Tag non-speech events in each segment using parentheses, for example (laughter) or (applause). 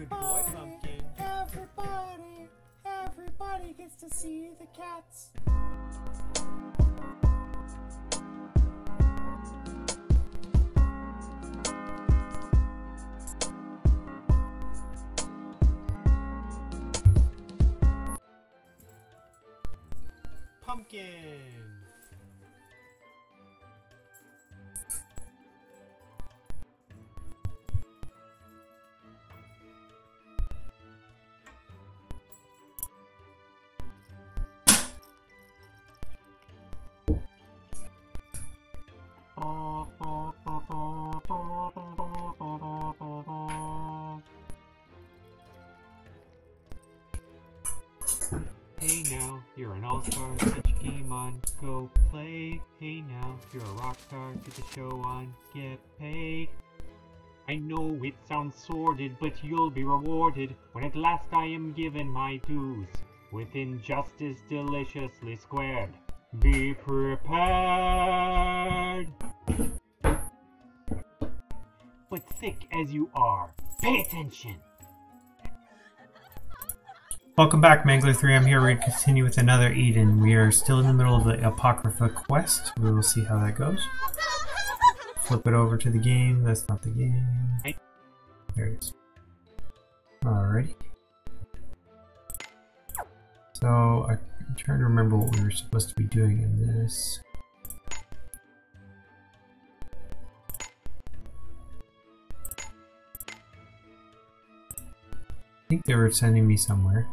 Good boy, Pumpkin. Everybody, everybody gets to see the cats. Pumpkin. You're an all-star, get your game on, go play. Hey now, you're a rock star, get the show on, get paid. I know it sounds sordid, but you'll be rewarded when at last I am given my dues, with injustice deliciously squared. Be prepared! But thick as you are, pay attention! Welcome back, Mangler 3. I'm here. We're going to continue with another Eden. We are still in the middle of the Apocrypha quest. We will see how that goes. Flip it over to the game. That's not the game. There it is. Alrighty. So, I'm trying to remember what we were supposed to be doing in this. I think they were sending me somewhere.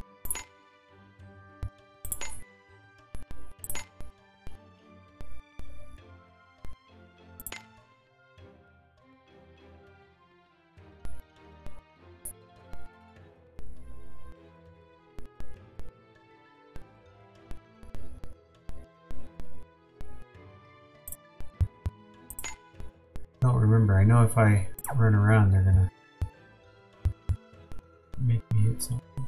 If I run around, they're gonna make me hit something.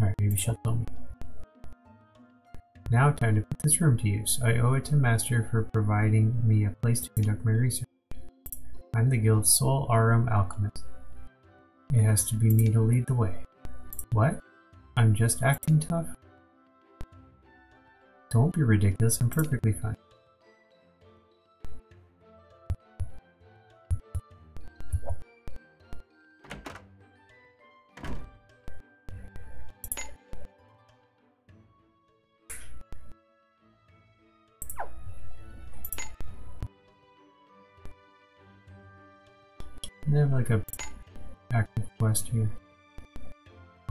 Alright, maybe tell me. Now time to put this room to use. I owe it to Master for providing me a place to conduct my research. I'm the guild's sole Aurum alchemist. It has to be me to lead the way. What? I'm just acting tough? Don't be ridiculous, I'm perfectly fine. They have like a active quest here.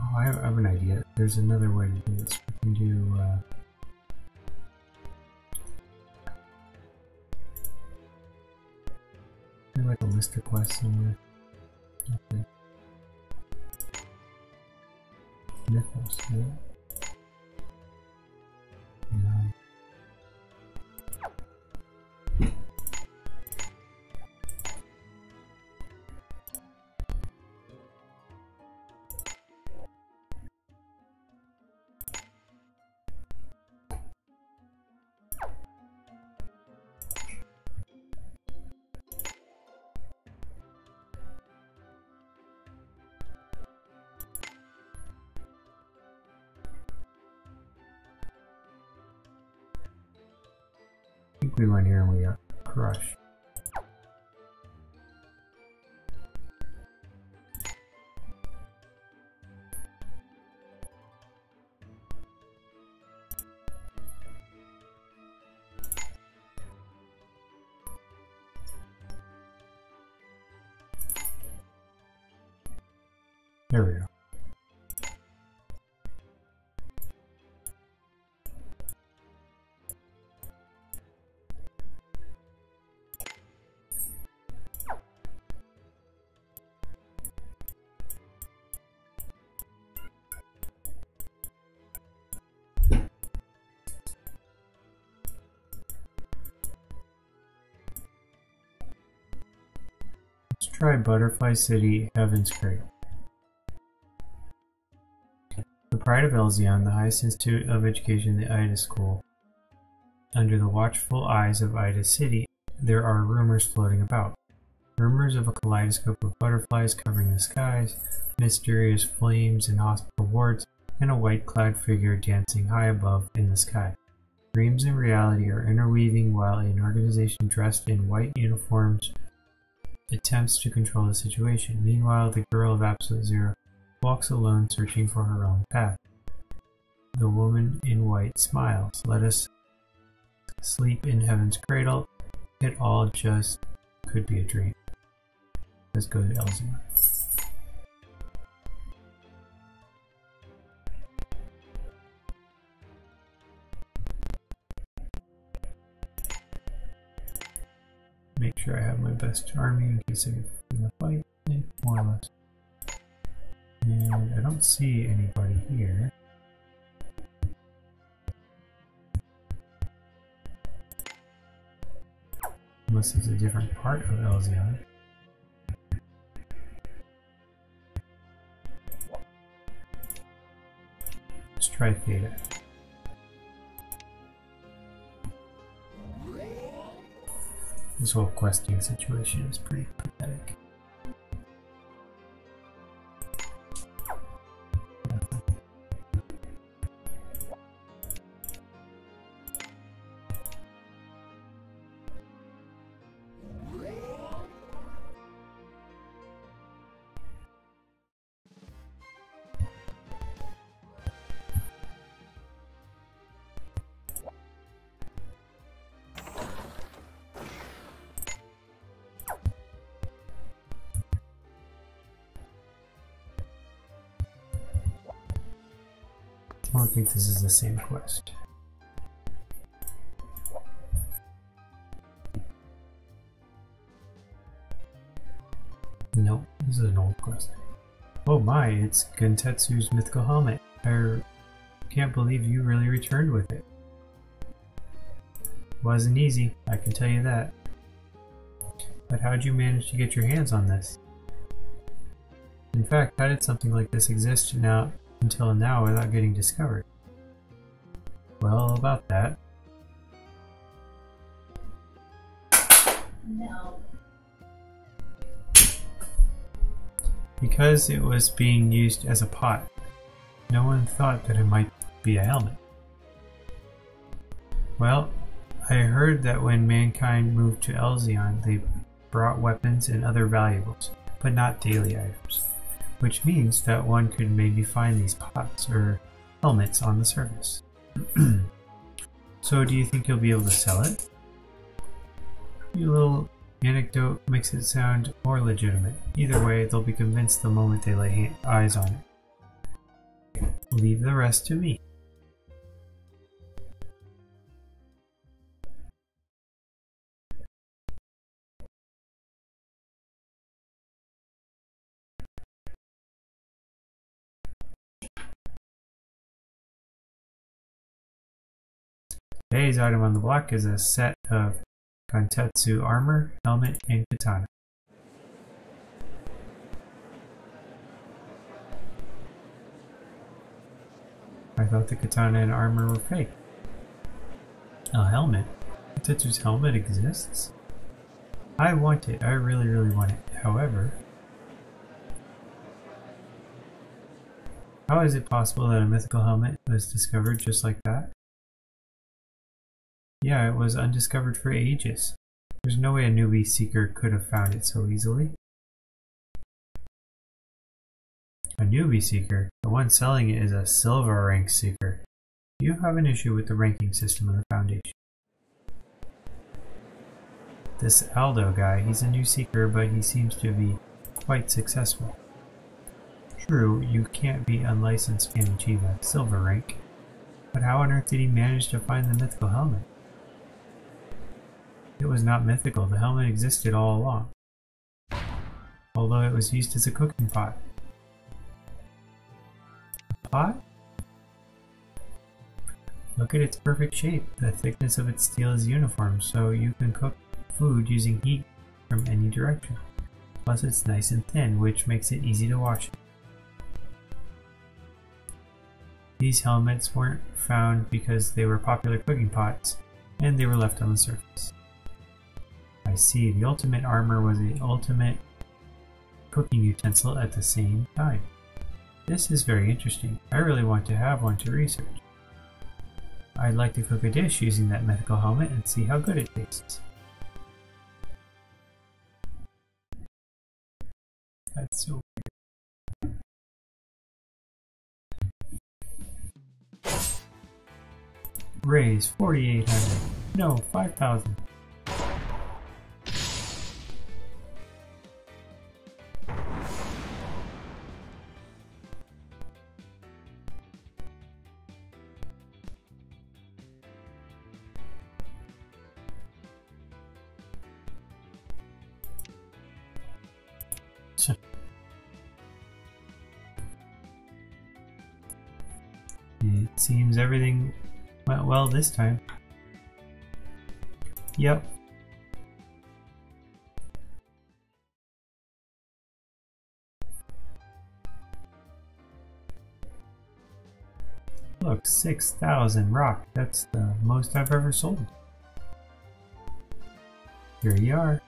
Oh, I have, I have an idea. There's another way to do this. We can do There's like a list of quests somewhere. Okay. Mythos. Yeah. I think we went here we got try Butterfly City, Heaven's Cradle. The pride of Elzion, the highest institute of education, the Ida School. under the watchful eyes of Ida City, there are rumors floating about. Rumors of a kaleidoscope of butterflies covering the skies, mysterious flames in hospital wards, and a white clad figure dancing high above in the sky. Dreams and reality are interweaving while an organization dressed in white uniforms attempts to control the situation. Meanwhile, the girl of Absolute Zero walks alone searching for her own path. The woman in white smiles. Let us sleep in heaven's cradle. It all just could be a dream. Let's go to Elzia. Make sure I have my best army in case I get in the fight, more or less. And I don't see anybody here. Unless it's a different part of Elzion. Let's try Theta. This whole questing situation is pretty pathetic. I don't think this is the same quest. Nope, this is an old quest. Oh my, it's Guntetsu's mythical helmet. I can't believe you really returned with it. Wasn't easy, I can tell you that. But how'd you manage to get your hands on this? In fact, how did something like this exist now until now without getting discovered? Well, about that. No. Because it was being used as a pot, no one thought that it might be a helmet. Well, I heard that when mankind moved to Elzion, they brought weapons and other valuables, but not daily items. Which means that one could maybe find these pots or helmets on the surface. (clears throat) so, do you think you'll be able to sell it? Your little anecdote makes it sound more legitimate. Either way, they'll be convinced the moment they lay eyes on it. Leave the rest to me. Today's item on the block is a set of Kantetsu armor, helmet, and katana. I thought the katana and armor were fake. A helmet? Kantetsu's helmet exists? I want it. I really, really want it. However, how is it possible that a mythical helmet was discovered just like that? Yeah, it was undiscovered for ages. There's no way a newbie seeker could have found it so easily. A newbie seeker? The one selling it is a silver rank seeker. You have an issue with the ranking system of the Foundation. This Aldo guy, he's a new seeker, but he seems to be quite successful. True, you can't be unlicensed and achieve a silver rank, but how on earth did he manage to find the mythical helmet? It was not mythical, the helmet existed all along. Although it was used as a cooking pot. A pot? Look at its perfect shape. The thickness of its steel is uniform, so you can cook food using heat from any direction. Plus it's nice and thin, which makes it easy to wash. These helmets weren't found because they were popular cooking pots. and they were left on the surface. I see, the ultimate armor was the ultimate cooking utensil at the same time. This is very interesting. I really want to have one to research. I'd like to cook a dish using that mythical helmet and see how good it tastes. That's so weird. Raise 4,800. No, 5,000. This time. Yep. Look, 6,000 rock. That's the most I've ever sold. Here you are.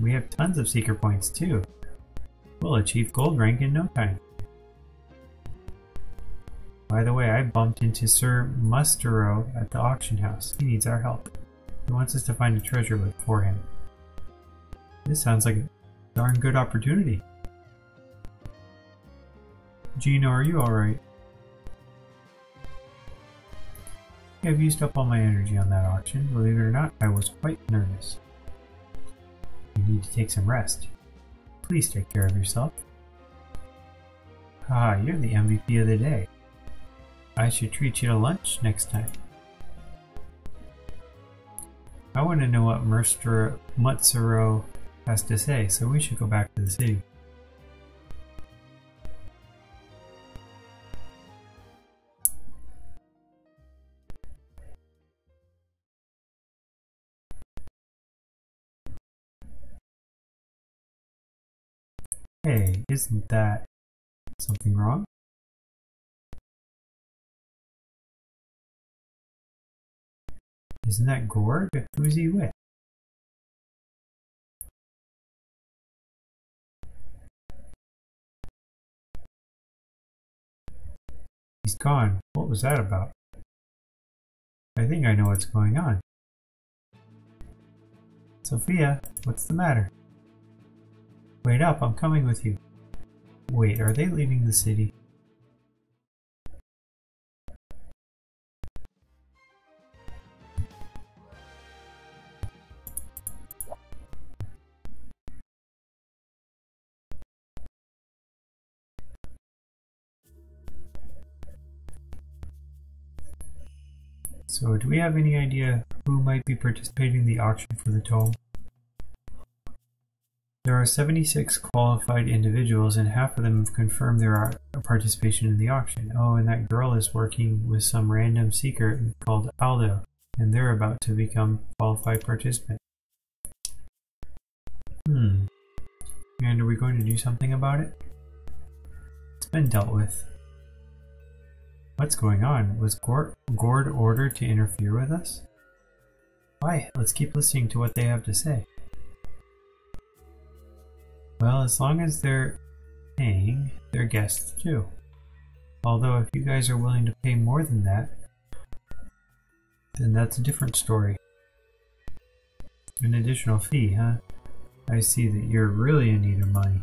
We have tons of seeker points too. We'll achieve gold rank in no time. By the way, I bumped into Sir Mustero at the auction house. He needs our help. He wants us to find a treasure for him. This sounds like a darn good opportunity. Gino, are you alright? I've used up all my energy on that auction. Believe it or not, I was quite nervous. You need to take some rest. Please take care of yourself. Ah, you're the MVP of the day. I should treat you to lunch next time. I want to know what Merster Mutsuro has to say, so we should go back to the city. Hey, isn't that something wrong? Isn't that Gorg? Who's he with? He's gone. What was that about? I think I know what's going on. Sophia, what's the matter? Wait up, I'm coming with you. Wait, are they leaving the city? So, do we have any idea who might be participating in the auction for the tome? There are 76 qualified individuals, and half of them have confirmed their participation in the auction. Oh, and that girl is working with some random seeker called Aldo, and they're about to become qualified participant. Hmm. And are we going to do something about it? It's been dealt with. What's going on? Was Gord, Gord ordered to interfere with us? Why? Let's keep listening to what they have to say. Well, as long as they're paying, they're guests too. Although, if you guys are willing to pay more than that, then that's a different story. An additional fee, huh? I see that you're really in need of money.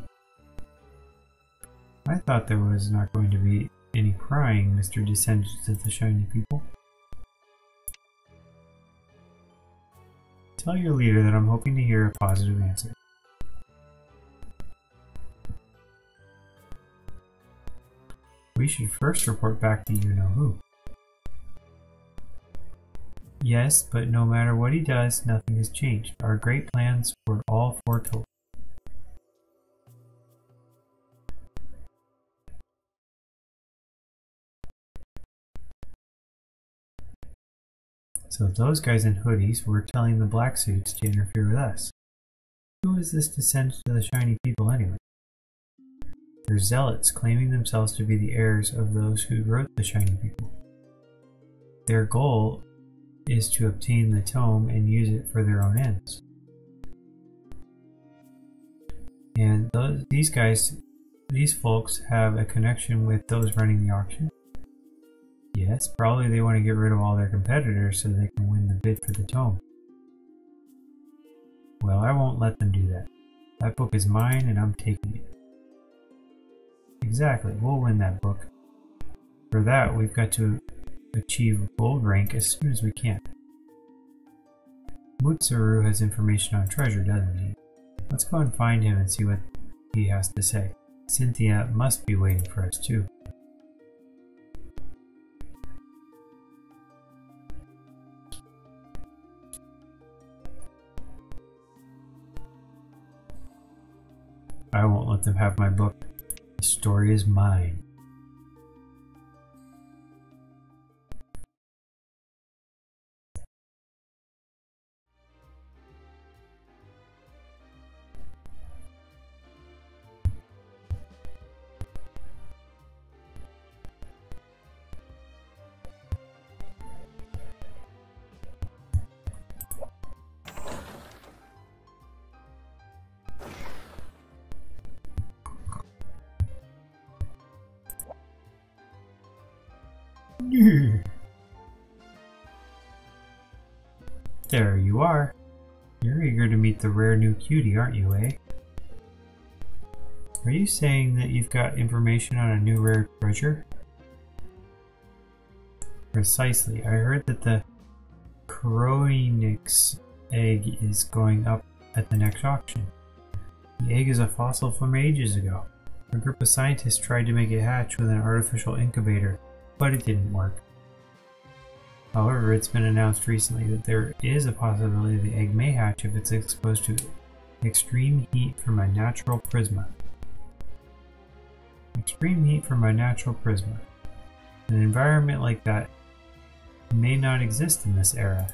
I thought there was not going to be any crying, Mr. Descendants of the Shiny People. Tell your leader that I'm hoping to hear a positive answer. We should first report back to you-know-who. Yes, but no matter what he does, nothing has changed. Our great plans were all foretold. So those guys in hoodies were telling the black suits to interfere with us. Who is this descendant to the shiny people anyway? They're zealots claiming themselves to be the heirs of those who wrote the Shining People. Their goal is to obtain the tome and use it for their own ends. And those, these guys, these folks have a connection with those running the auction. Yes, probably they want to get rid of all their competitors so they can win the bid for the tome. Well, I won't let them do that. That book is mine and I'm taking it. Exactly, we'll win that book. For that, we've got to achieve gold rank as soon as we can. Mutsuru has information on treasure, doesn't he? Let's go and find him and see what he has to say. Cynthia must be waiting for us too. I won't let them have my book. The story is mine. There you are. You're eager to meet the rare new cutie, aren't you, eh? Are you saying that you've got information on a new rare treasure? Precisely. I heard that the Kroenix egg is going up at the next auction. The egg is a fossil from ages ago. A group of scientists tried to make it hatch with an artificial incubator, but it didn't work. However, it's been announced recently that there is a possibility the egg may hatch if it's exposed to extreme heat from a natural prisma. Extreme heat from a natural prisma. An environment like that may not exist in this era.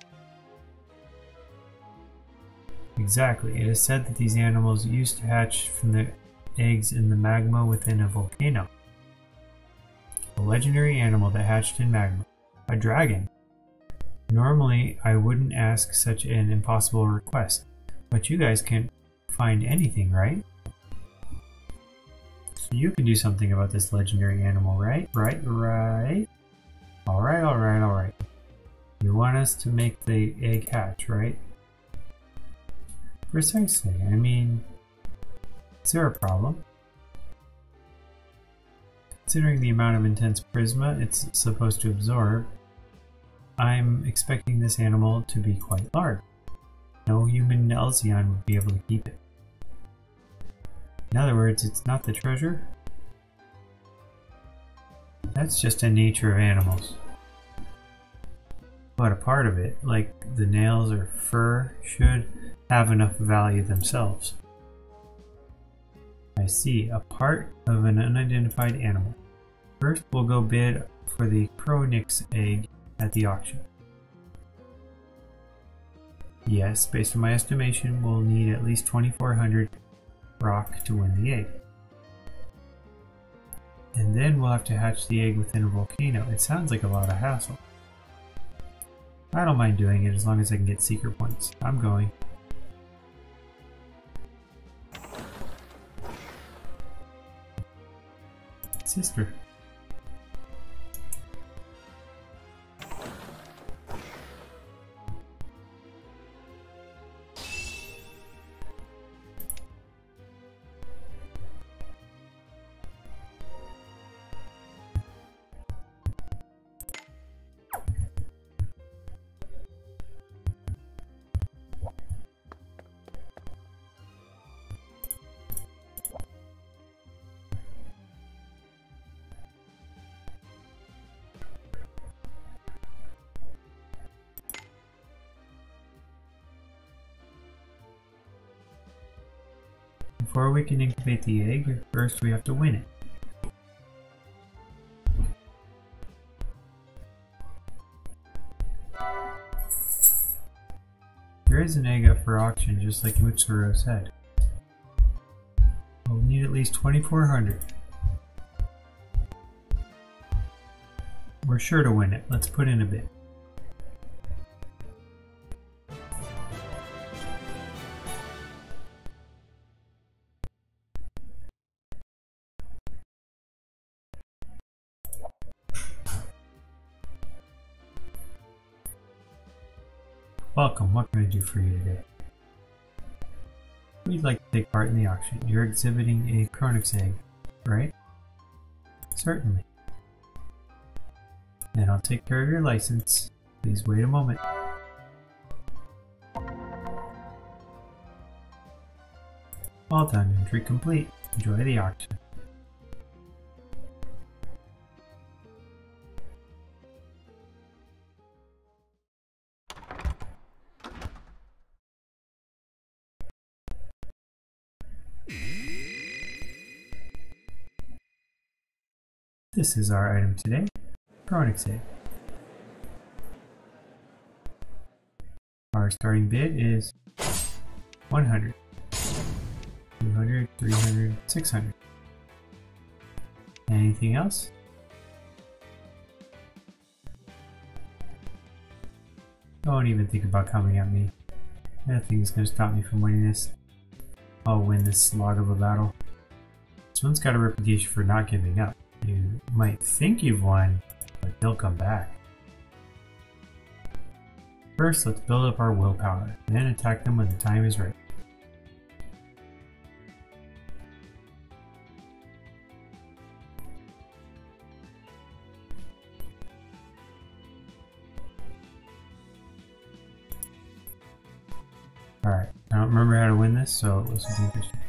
Exactly, it is said that these animals used to hatch from the eggs in the magma within a volcano. A legendary animal that hatched in magma. A dragon. Normally, I wouldn't ask such an impossible request, but you guys can't find anything, right? So you can do something about this legendary animal, right? Right, right? Alright, alright, alright. You want us to make the egg hatch, right? Precisely. I mean, is there a problem? Considering the amount of intense prisma it's supposed to absorb, I'm expecting this animal to be quite large. No human Elzion would be able to keep it. In other words, it's not the treasure. That's just a nature of animals. But a part of it, like the nails or fur, should have enough value themselves. I see, a part of an unidentified animal. First, we'll go bid for the Kroenix egg at the auction. Yes, based on my estimation, we'll need at least 2400 rock to win the egg. And then we'll have to hatch the egg within a volcano. It sounds like a lot of hassle. I don't mind doing it as long as I can get secret points. I'm going. Sister. Before we can incubate the egg, first we have to win it. There is an egg up for auction, just like Mutsuro said. We'll need at least 2400. We're sure to win it, let's put in a bid. For you today? We'd like to take part in the auction. You're exhibiting a Chronix egg, right? Certainly. Then I'll take care of your license. Please wait a moment. All done, entry complete. Enjoy the auction. This is our item today, Chronix egg. Our starting bid is 100, 200, 300, 600. Anything else? Don't even think about coming at me. Nothing is going to stop me from winning this. I'll win this slog of a battle. This one's got a reputation for not giving up. You might think you've won, but they'll come back. First, let's build up our willpower, then attack them when the time is right. Alright, I don't remember how to win this, so was interesting.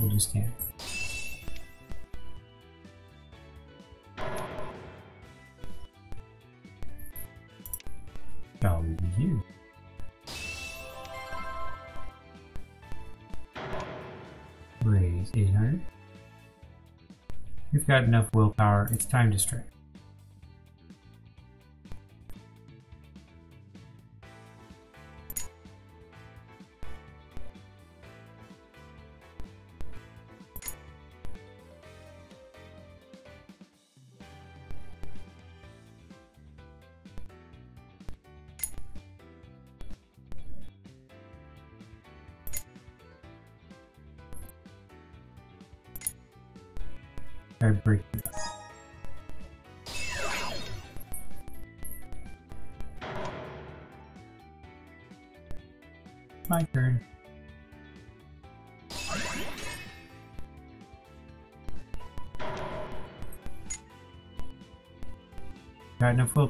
We'll just stand. Got enough willpower, it's time to strike.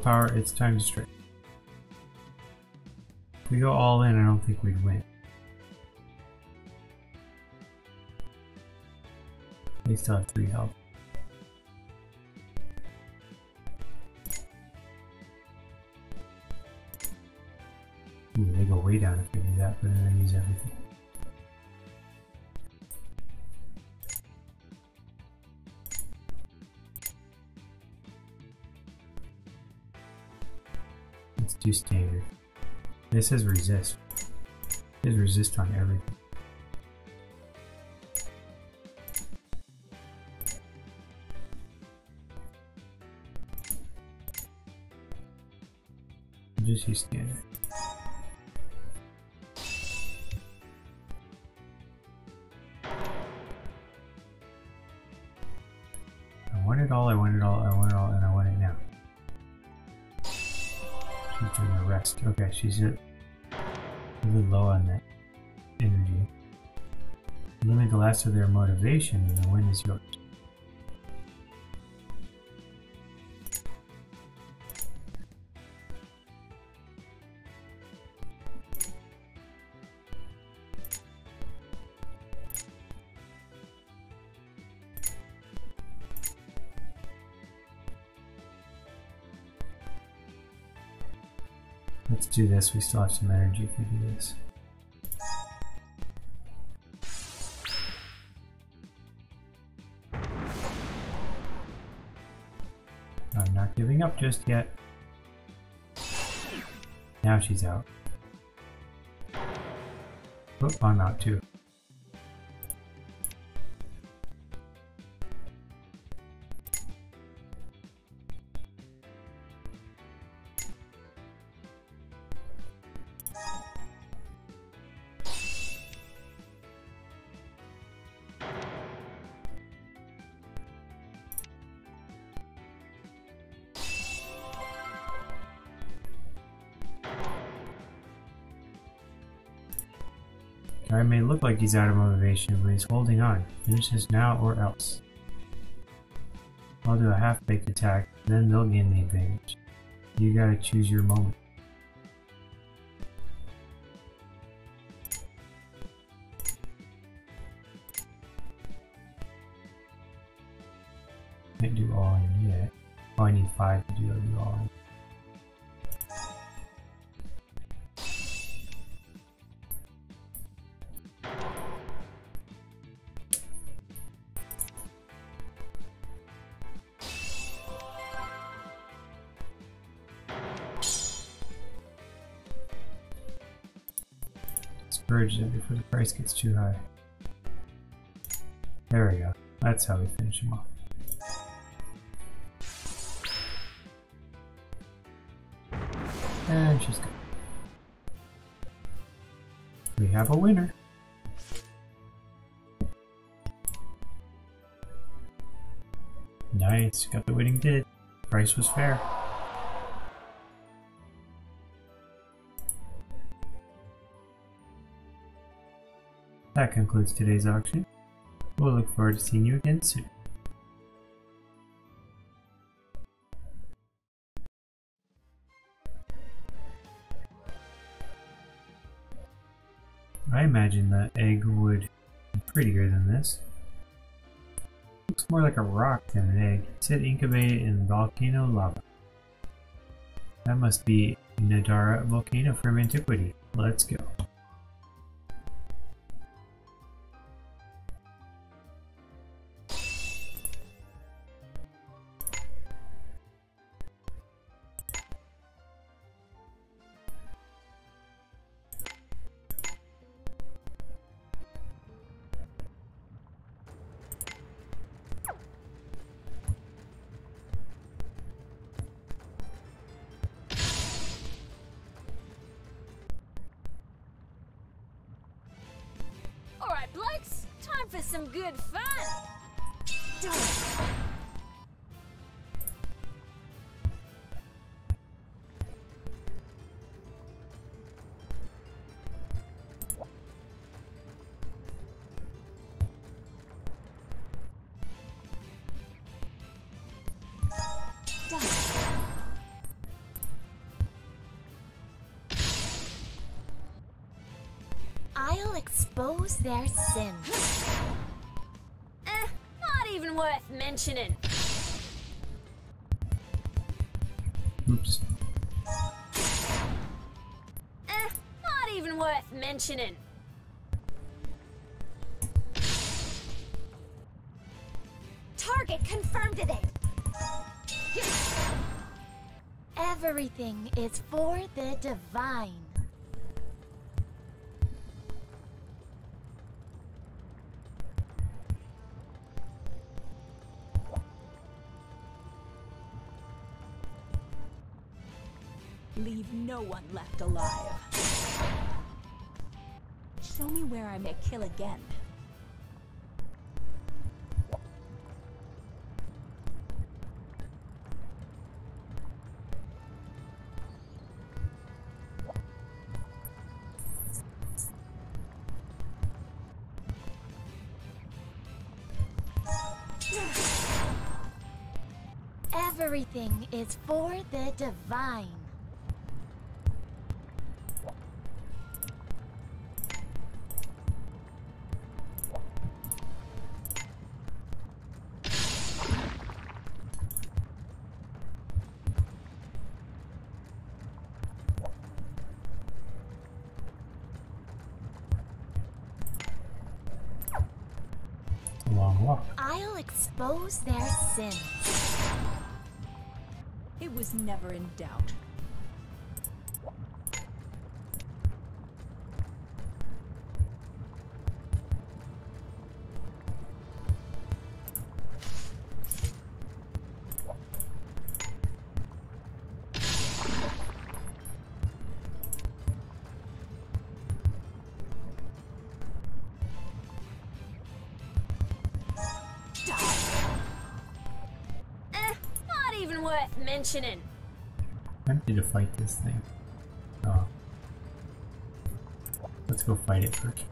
Willpower, it's time to strike. If we go all in, I don't think we'd win. They still have 3 health. Ooh, they go way down if they do that, but then they use everything. Do standard. This says resist. It resist on everything. Just use standard. She's a little low on that energy. Limit the last of their motivation, and the win is yours. This. We still have some energy if we do this. I'm not giving up just yet. Now she's out. Oh, I'm out too. He's out of motivation, but he's holding on. Finish this now or else. I'll do a half-baked attack, then they'll gain the advantage. You gotta choose your moment. Price gets too high. There we go. That's how we finish him off. And she's gone. We have a winner. Nice, got the winning bid. Price was fair. That concludes today's auction. We'll look forward to seeing you again soon. I imagine the egg would be prettier than this. Looks more like a rock than an egg. It said incubated in volcano lava. That must be Nadara volcano from antiquity. Let's go. Their sins. Eh, not even worth mentioning. Oops. Eh, not even worth mentioning. Target confirmed today. Everything is for the divine. Kill again. Everything is for the divine. Their sins. It was never in doubt. Inchinin. I'm to fight this thing. Oh. Let's go fight it first.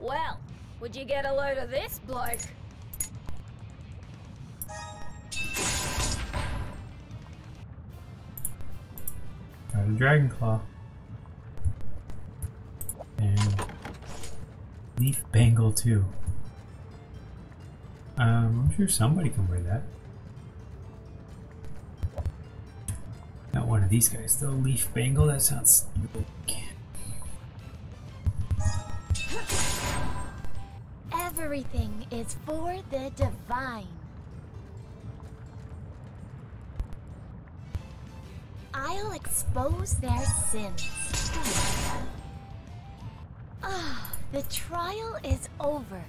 Well, would you get a load of this bloke? Got a dragon claw. Leaf bangle too. Um, I'm sure somebody can wear that. Not one of these guys The Leaf bangle. That sounds. Everything is for the divine. I'll expose their sins. Trial is over.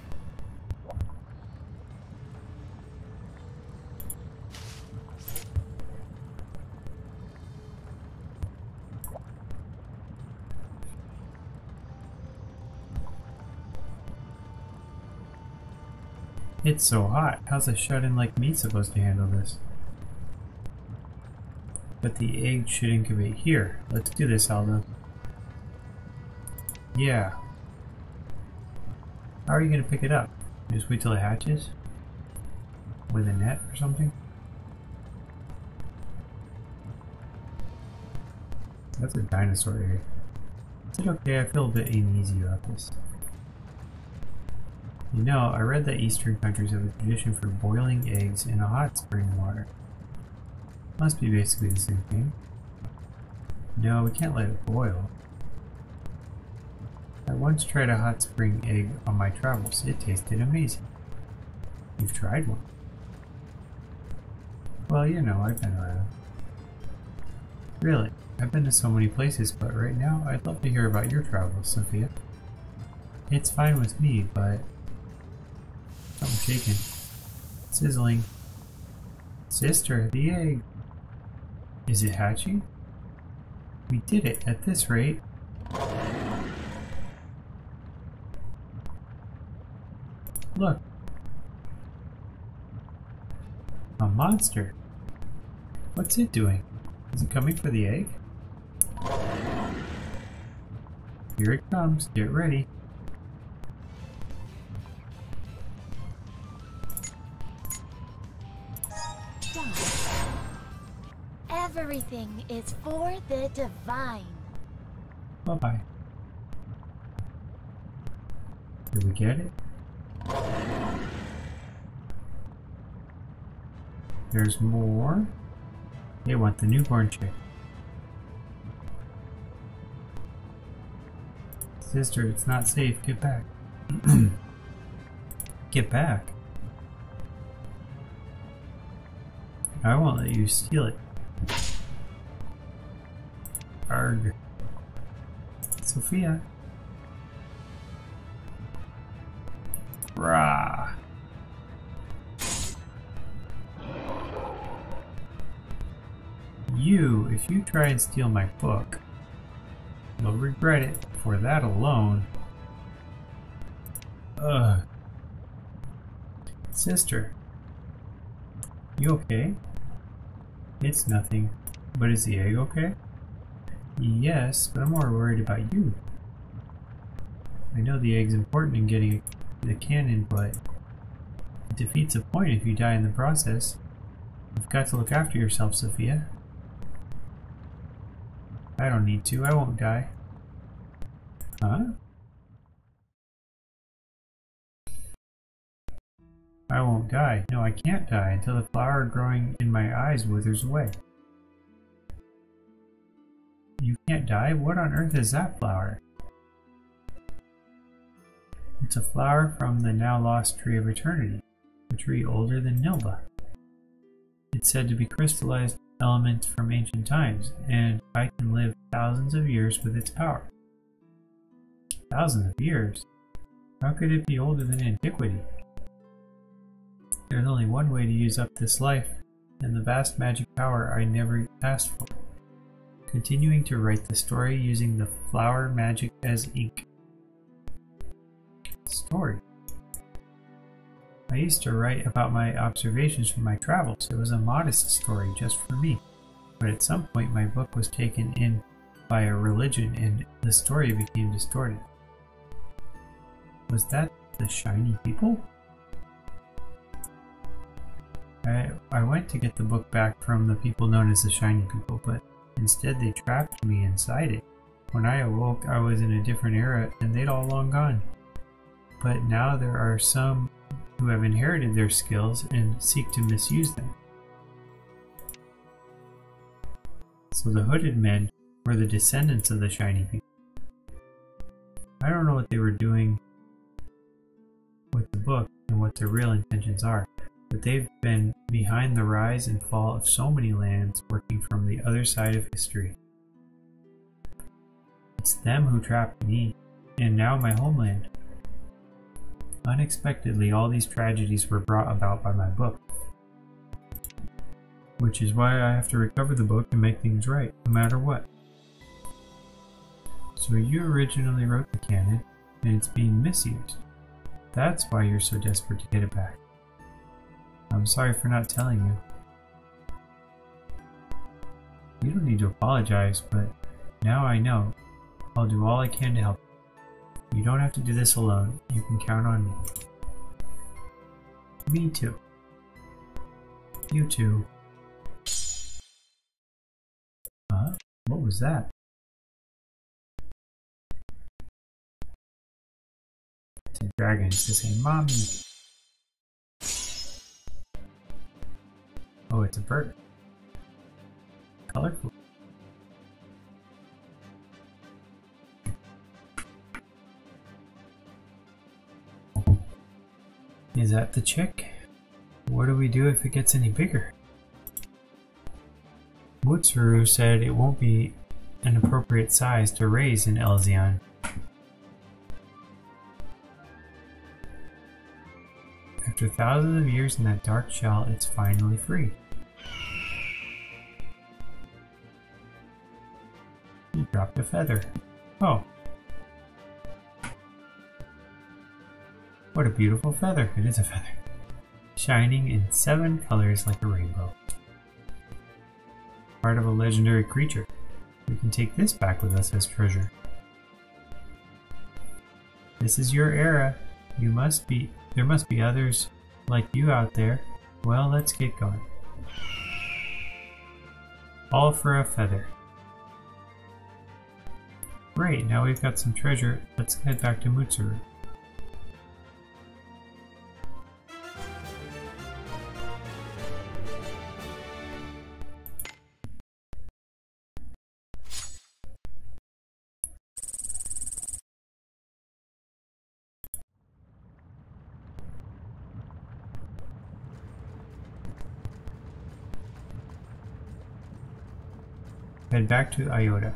It's so hot. How's a shut-in like me supposed to handle this? But the egg should incubate here. Let's do this, Aldo. Yeah. How are you going to pick it up? Just wait till it hatches? With a net or something? That's a dinosaur egg. Is it okay? I feel a bit uneasy about this. You know, I read that Eastern countries have a tradition for boiling eggs in a hot spring water. Must be basically the same thing. No, we can't let it boil. Once tried a hot spring egg on my travels. It tasted amazing. You've tried one? Well, you know, I've been around. Really, I've been to so many places, but right now I'd love to hear about your travels, Sophia. It's fine with me, but Something shaking. Sizzling. Sister, the egg. Is it hatching? We did it at this rate. Look. A monster. What's it doing? Is it coming for the egg? Here it comes. Get ready. Everything is for the divine. Bye bye. Did we get it? There's more. They want the newborn chick. Sister, it's not safe. Get back. (clears throat) Get back. I won't let you steal it. Arg. Sophia. You, try and steal my book, you'll regret it for that alone. Ugh. Sister. You okay? It's nothing. But is the egg okay? Yes, but I'm more worried about you. I know the egg's important in getting the canon, but it defeats the point if you die in the process. You've got to look after yourself, Sophia. I don't need to. I won't die. Huh? I won't die. No, I can't die until the flower growing in my eyes withers away. You can't die? What on earth is that flower? It's a flower from the now lost Tree of Eternity, a tree older than Nilba. It's said to be crystallized elements from ancient times, and I can live thousands of years with its power. Thousands of years? How could it be older than antiquity? There's only one way to use up this life, and the vast magic power I never asked for. Continuing to write the story using the flower magic as ink. Story. I used to write about my observations from my travels. It was a modest story just for me. But at some point my book was taken in by a religion and the story became distorted. Was that the shiny people? I, I went to get the book back from the people known as the shiny people, but instead they trapped me inside it. When I awoke, I was in a different era and they'd all long gone. But now there are some who have inherited their skills and seek to misuse them. So the hooded men were the descendants of the shiny people. I don't know what they were doing with the book and what their real intentions are, but they've been behind the rise and fall of so many lands working from the other side of history. It's them who trapped me, and now my homeland. Unexpectedly, all these tragedies were brought about by my book. Which is why I have to recover the book and make things right, no matter what. So you originally wrote the canon, and it's being misused. That's why you're so desperate to get it back. I'm sorry for not telling you. You don't need to apologize, but now I know. I'll do all I can to help. You don't have to do this alone. You can count on me. Me too. You too. Huh? What was that? It's a dragon to say, Mommy! Oh, it's a bird. Colorful. Is that the chick? What do we do if it gets any bigger? Mutsuru said it won't be an appropriate size to raise in Elzion. After thousands of years in that dark shell, it's finally free. You dropped a feather. Oh. What a beautiful feather. It is a feather. Shining in seven colors like a rainbow. Part of a legendary creature. We can take this back with us as treasure. This is your era. You must be there must be others like you out there. Well, let's get going. All for a feather. Great, now we've got some treasure. Let's head back to Mutsuru. Back to Iota.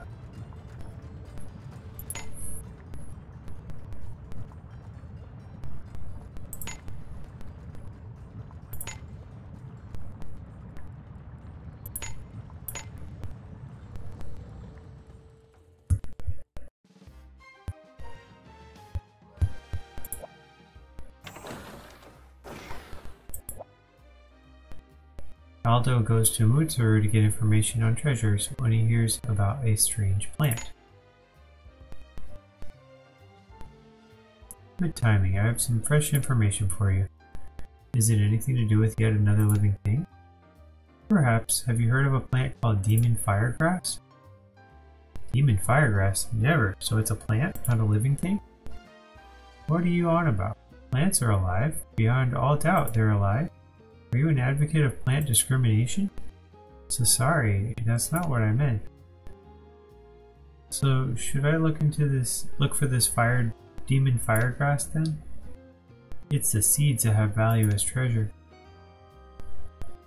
Aldo goes to Mutsuru to get information on treasures when he hears about a strange plant. Good timing, I have some fresh information for you. Is it anything to do with yet another living thing? Perhaps. Have you heard of a plant called Demon Firegrass? Demon Firegrass? Never. So it's a plant, not a living thing? What are you on about? Plants are alive. Beyond all doubt, they're alive. Are you an advocate of plant discrimination? So sorry, that's not what I meant. So should I look into this, look for this fire, demon firegrass then? It's the seeds that have value as treasure.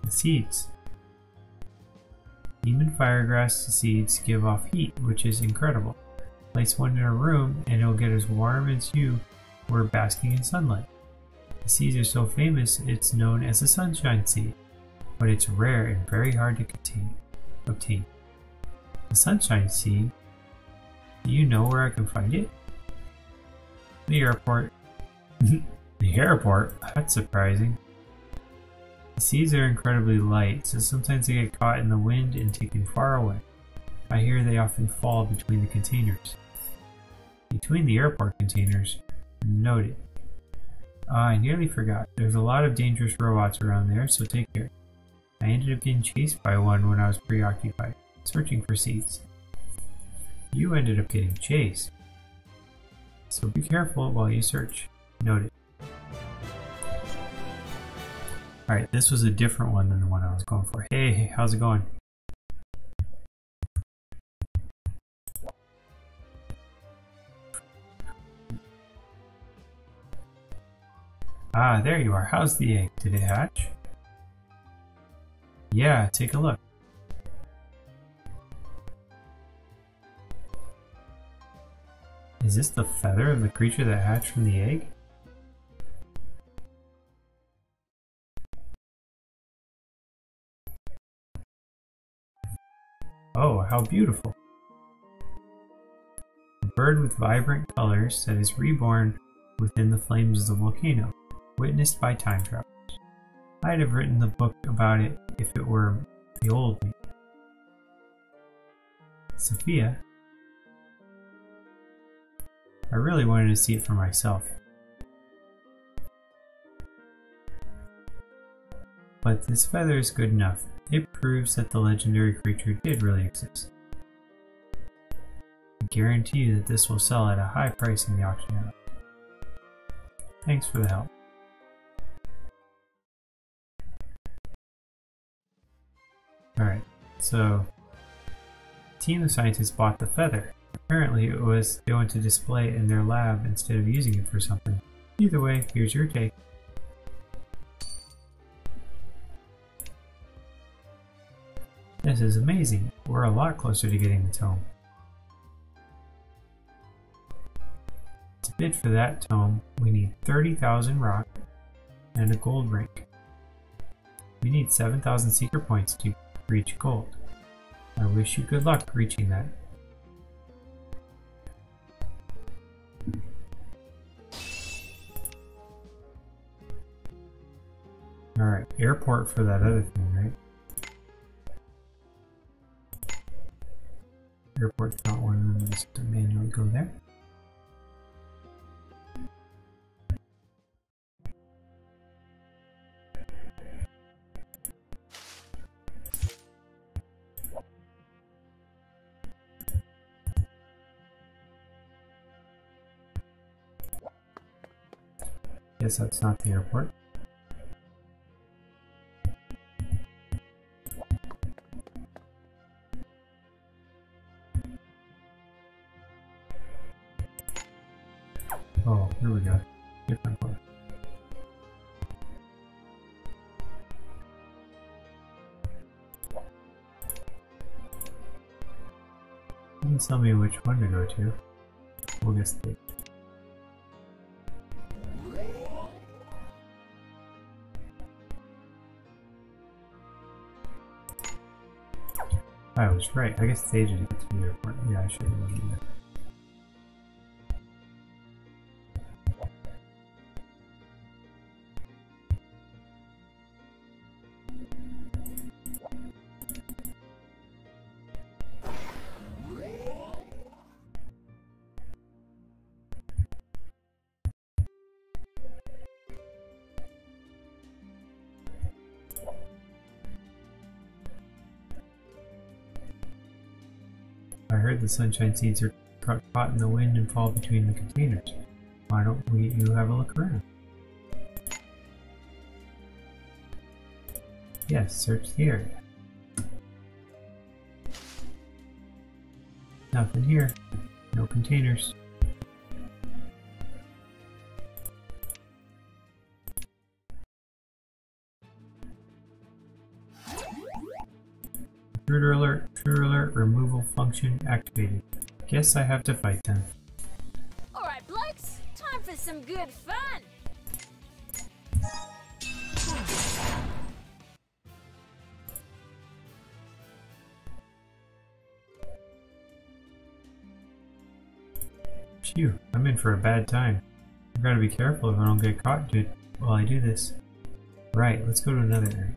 The seeds. Demon firegrass seeds give off heat, which is incredible. Place one in a room and it'll get as warm as you were basking in sunlight. The seeds are so famous it's known as the sunshine seed, but it's rare and very hard to contain, obtain. The sunshine seed, do you know where I can find it? The airport. (laughs) the airport? That's surprising. The seeds are incredibly light, so sometimes they get caught in the wind and taken far away. I hear they often fall between the containers. Between the airport containers, noted. Ah, I nearly forgot. There's a lot of dangerous robots around there, so take care. I ended up getting chased by one when I was preoccupied, searching for seeds. You ended up getting chased. So be careful while you search. Noted. Alright, this was a different one than the one I was going for. Hey, how's it going? Ah, there you are. How's the egg? Did it hatch? Yeah, take a look. Is this the feather of the creature that hatched from the egg? Oh, how beautiful. A bird with vibrant colors that is reborn within the flames of the volcano, witnessed by time travelers. I'd have written the book about it if it were the old me. Sophia? I really wanted to see it for myself. But this feather is good enough. It proves that the legendary creature did really exist. I guarantee you that this will sell at a high price in the auction house. Thanks for the help. Alright, so team of scientists bought the feather. Apparently it was going to display in their lab instead of using it for something. Either way, here's your take. This is amazing. We're a lot closer to getting the tome. To bid for that tome, we need 30,000 rock and a gold ring. We need 7,000 secret points to reach gold. I wish you good luck reaching that. Alright, airport for that other thing, right? Airport's not one just manually go there. Guess that's not the airport. Oh, here we go. Different one. Doesn't tell me which one to go to. We'll guess the Oh, I was right. I guess stage to get to the airport. Yeah, I should have done that. The sunshine seeds are caught in the wind and fall between the containers. Why don't we you have a look around? Yes, search the area. Nothing here. No containers. Intruder alert, intruder alert, removal function activated. Guess I have to fight them. Alright, blokes, time for some good fun. Phew, I'm in for a bad time. I gotta be careful if I don't get caught dude, while I do this. Right, let's go to another area.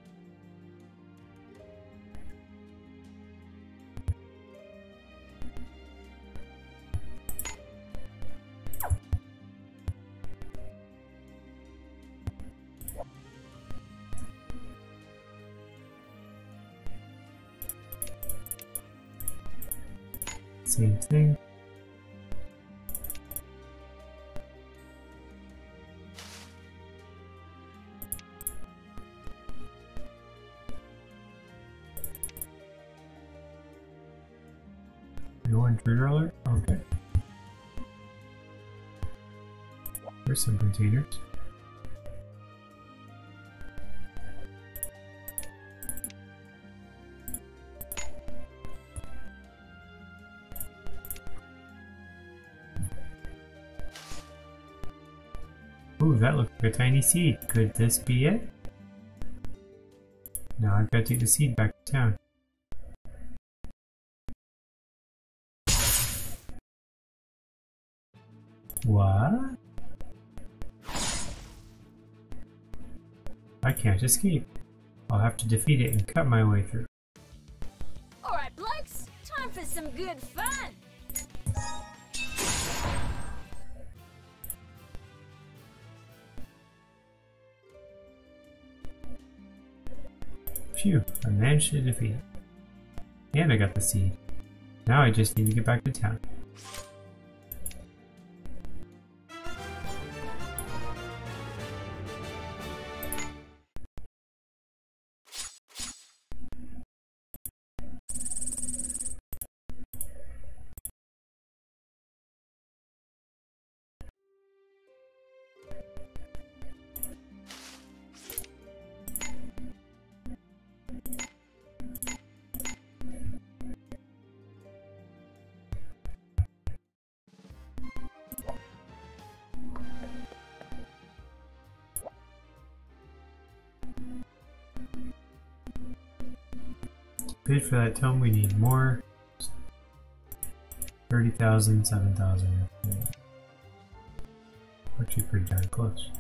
Containers. Ooh, that looks like a tiny seed. Could this be it? Now I've got to take the seed back to town. What? I can't escape. I'll have to defeat it and cut my way through. Alright, blokes, time for some good fun. Phew, I managed to defeat it. And I got the seed. Now I just need to get back to town. For that tome, we need more. 30,000, 7,000. We're too pretty darn close.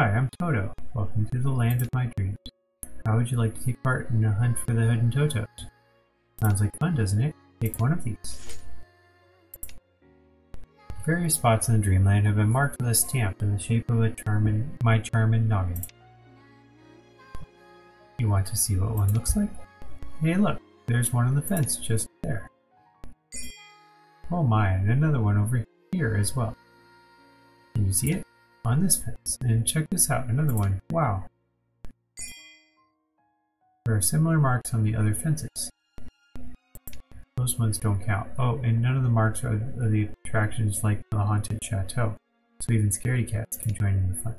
Hi, I'm Toto. Welcome to the land of my dreams. How would you like to take part in a hunt for the hidden Totos? Sounds like fun, doesn't it? Take one of these. Various spots in the dreamland have been marked with a stamp in the shape of a charmin, my charmin noggin. You want to see what one looks like? Hey look, there's one on the fence just there. Oh my, and another one over here as well. Can you see it? On this fence. And check this out, another one. Wow. There are similar marks on the other fences. Those ones don't count. Oh, and none of the marks are, are the attractions like the Haunted Chateau, so even scaredy cats can join in the fun.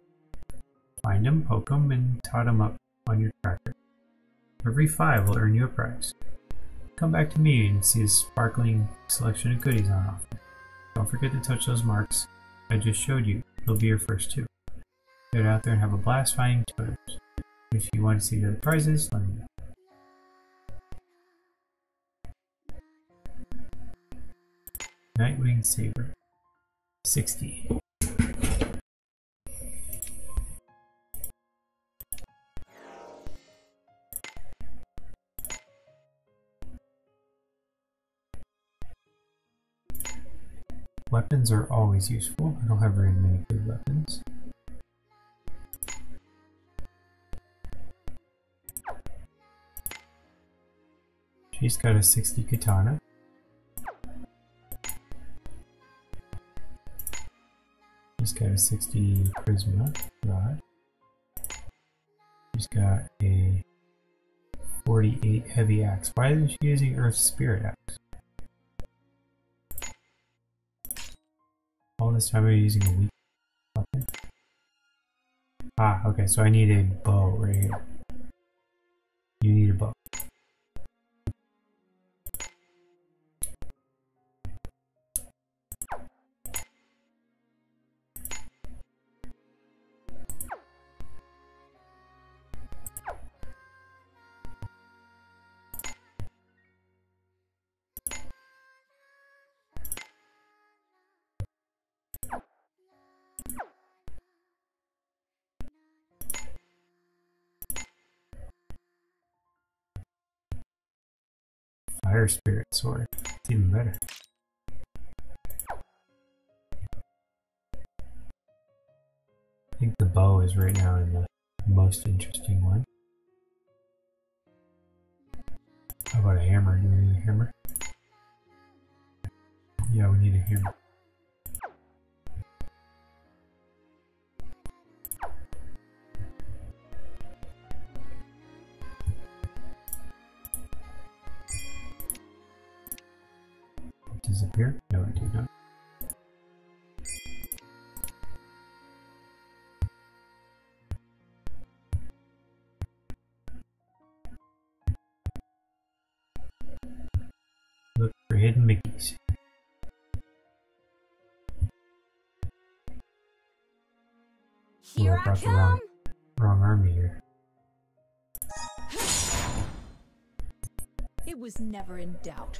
Find them, poke them, and tot them up on your tracker. Every five will earn you a prize. Come back to me and see a sparkling selection of goodies on offer. Don't forget to touch those marks I just showed you. They'll be your first two. Get out there and have a blast finding totems. If you want to see the other prizes, let me know. Nightwing Saber. 60. Weapons are always useful. I don't have very many good weapons. She's got a 60 katana. She's got a 60 charisma rod. She's got a 48 heavy axe. Why isn't she using Earth spirit axe? This time I'm using a weak weapon. Ah, okay, so I need a bow right here. Fire Spirit Sword. It's even better. I think the bow is right now in the most interesting one. How about a hammer? Do we need a hammer? Yeah, we need a hammer. Disappear? No, I did not. Look for hidden Mickeys. Here I I brought the wrong, come! wrong army here. It was never in doubt.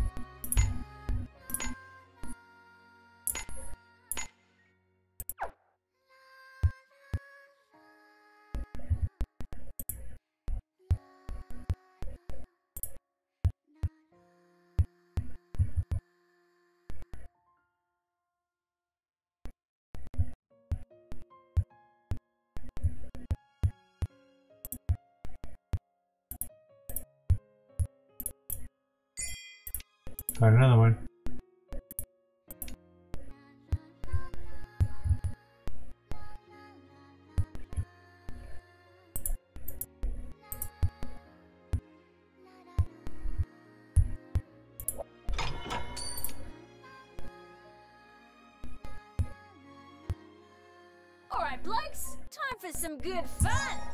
Got another one. Alright, blokes, time for some good fun!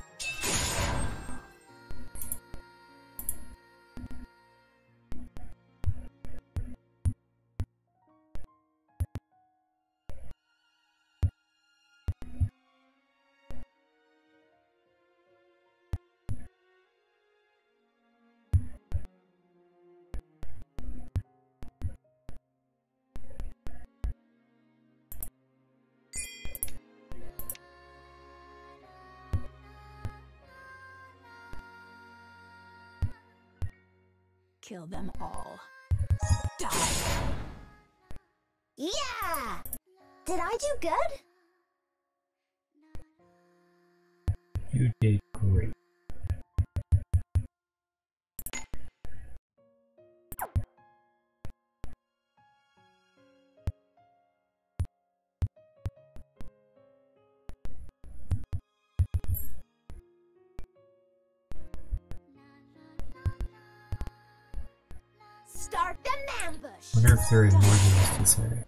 Kill them all. Die! Yeah! Did I do good? You did great. Is more than this area.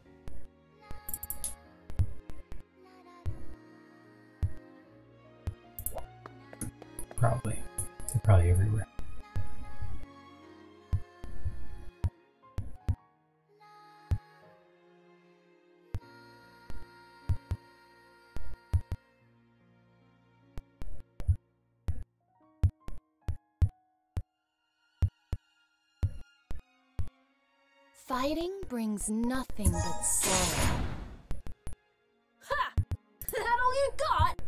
Probably. They're probably everywhere. Fighting brings nothing but sorrow. Ha! That all you got?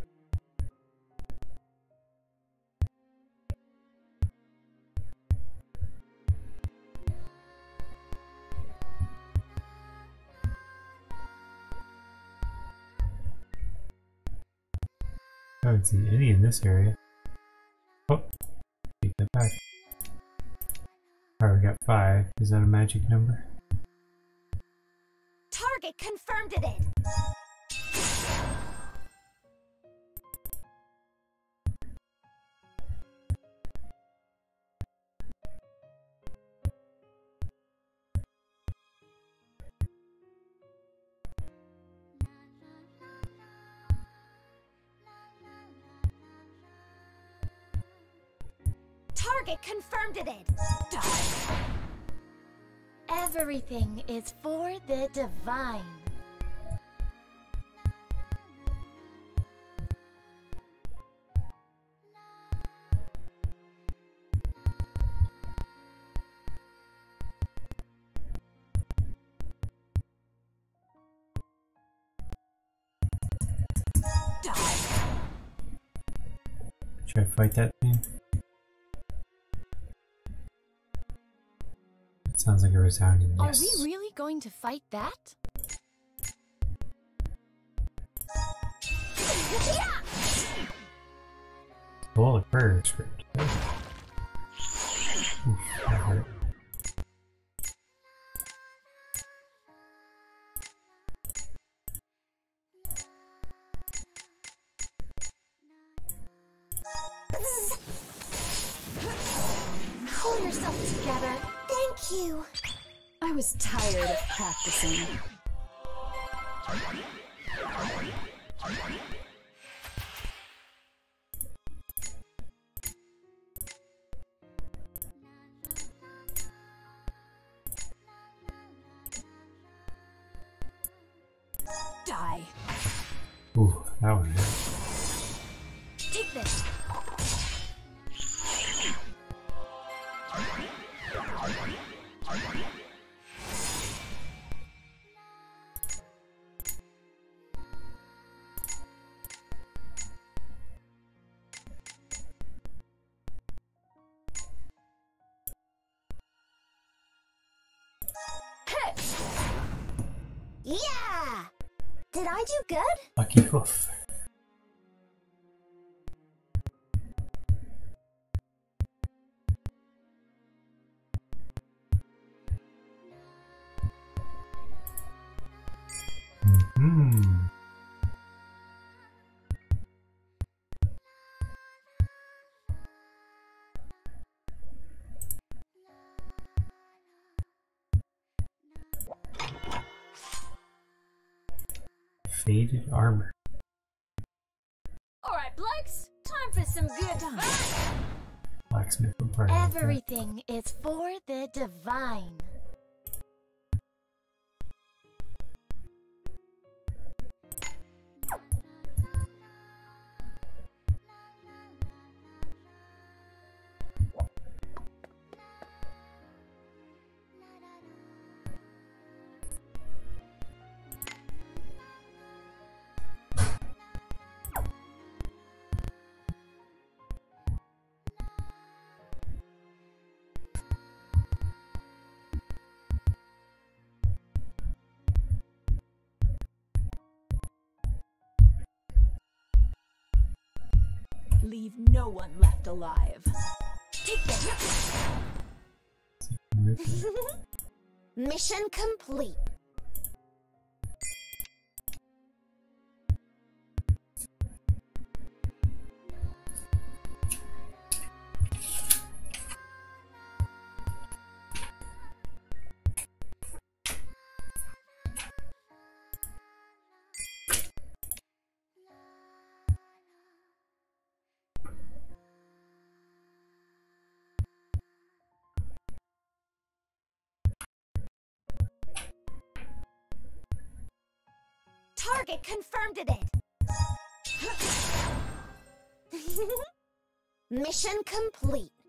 I haven't seen any in this area. Oh, take that back. Alright, we got five. Is that a magic number? Confirmed it! Target confirmed it! Die! Everything is for the divine. That thing? It sounds like a resounding yes. Are we really going to fight that? Oh, a prayer script. Oof, that hurt. Yeah! Did I do good? Lucky hoof. Armor. Alright, blokes, time for some good fun. Blacksmith will probably like that. Everything is for the divine. Leave no one left alive. Take this. (laughs) Mission complete. Confirmed it. (laughs) Mission complete.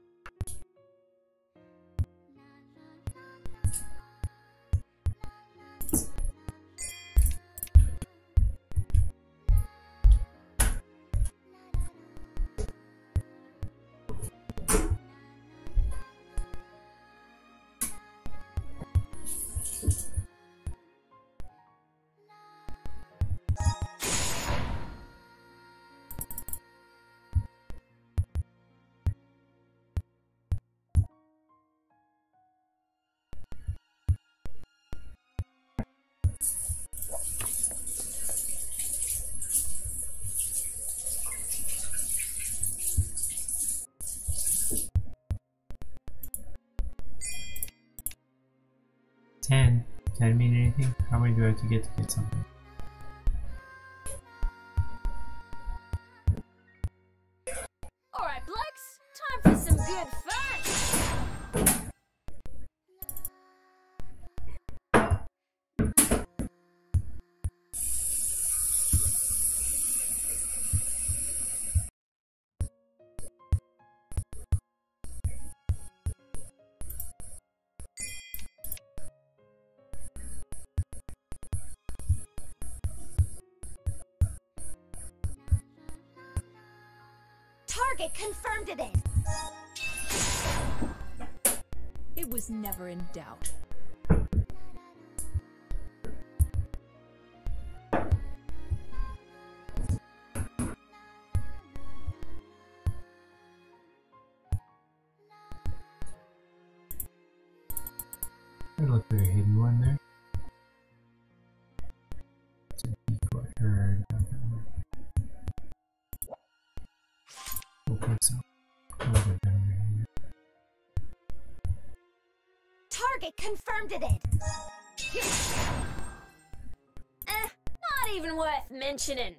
Ten. Ten mean anything? How many do I have to get to get something? Never in doubt. Look a hidden one there. Decoy herd. Uh, okay, so confirmed it. Eh, not even worth mentioning.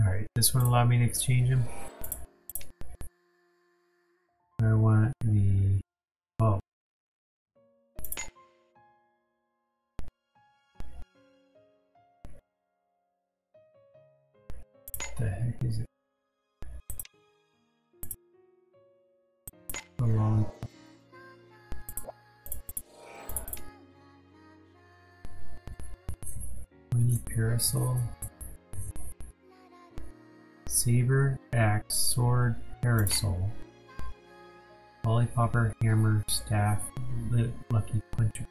Alright, this one allowed me to exchange them. Saber, axe, sword, parasol. Lollipopper, hammer, staff, lucky puncher.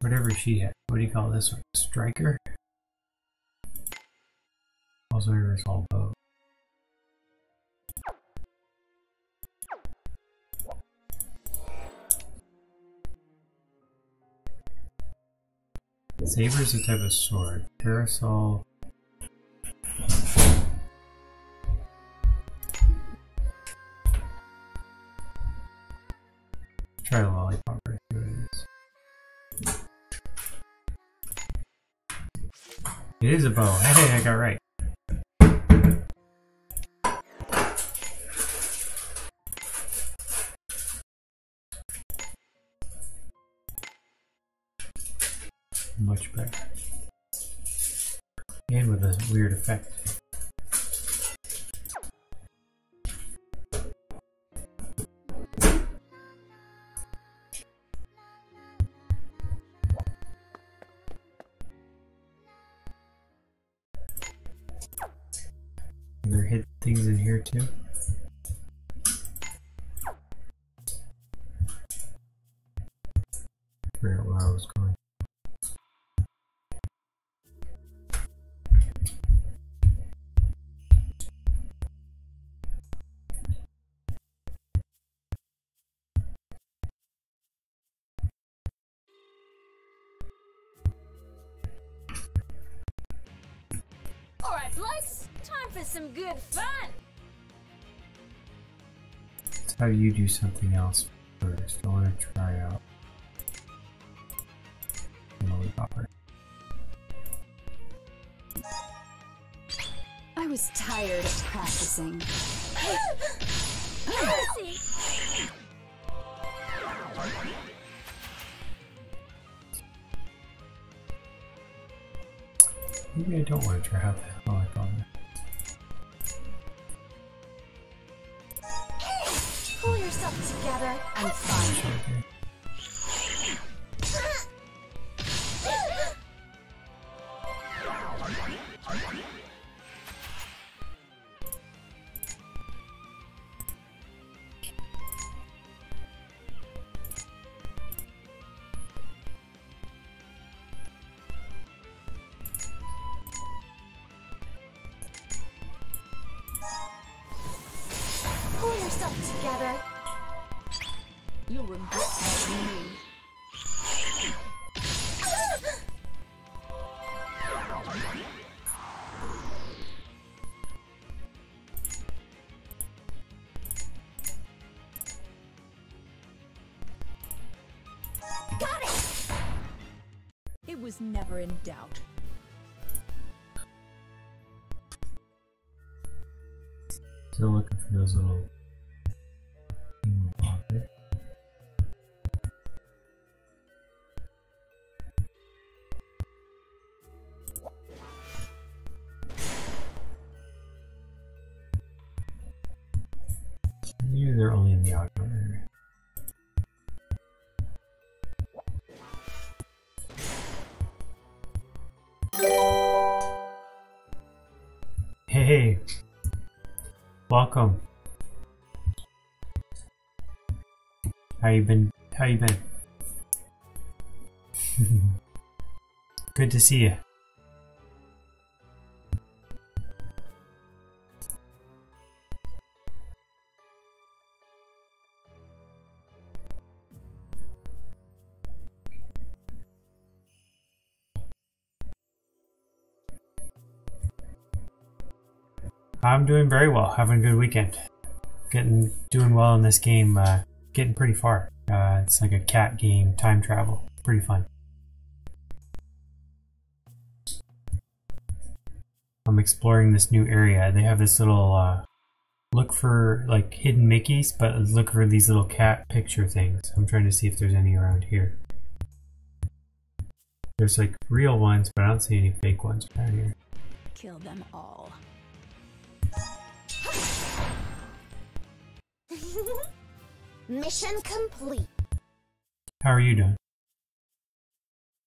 Whatever she had. What do you call this one? Striker? Also reversal bow. Saber is a type of sword. Parasol. Try a lollipop right is. It is a bow. Hey, I got right. Okay. And there hidden things in here too. Have you do something else first. I want to try out. I was tired of practicing. Maybe I don't want to try out the was never in doubt. Still looking for those little welcome. How you been? How you been? (laughs) Good to see you. I'm doing very well. Having a good weekend. Getting doing well in this game. Uh, getting pretty far. Uh, it's like a cat game, time travel. Pretty fun. I'm exploring this new area. They have this little uh, look for like hidden Mickeys, but look for these little cat picture things. I'm trying to see if there's any around here. There's like real ones, but I don't see any fake ones around here. Kill them all. (laughs) Mission complete. How are you doing?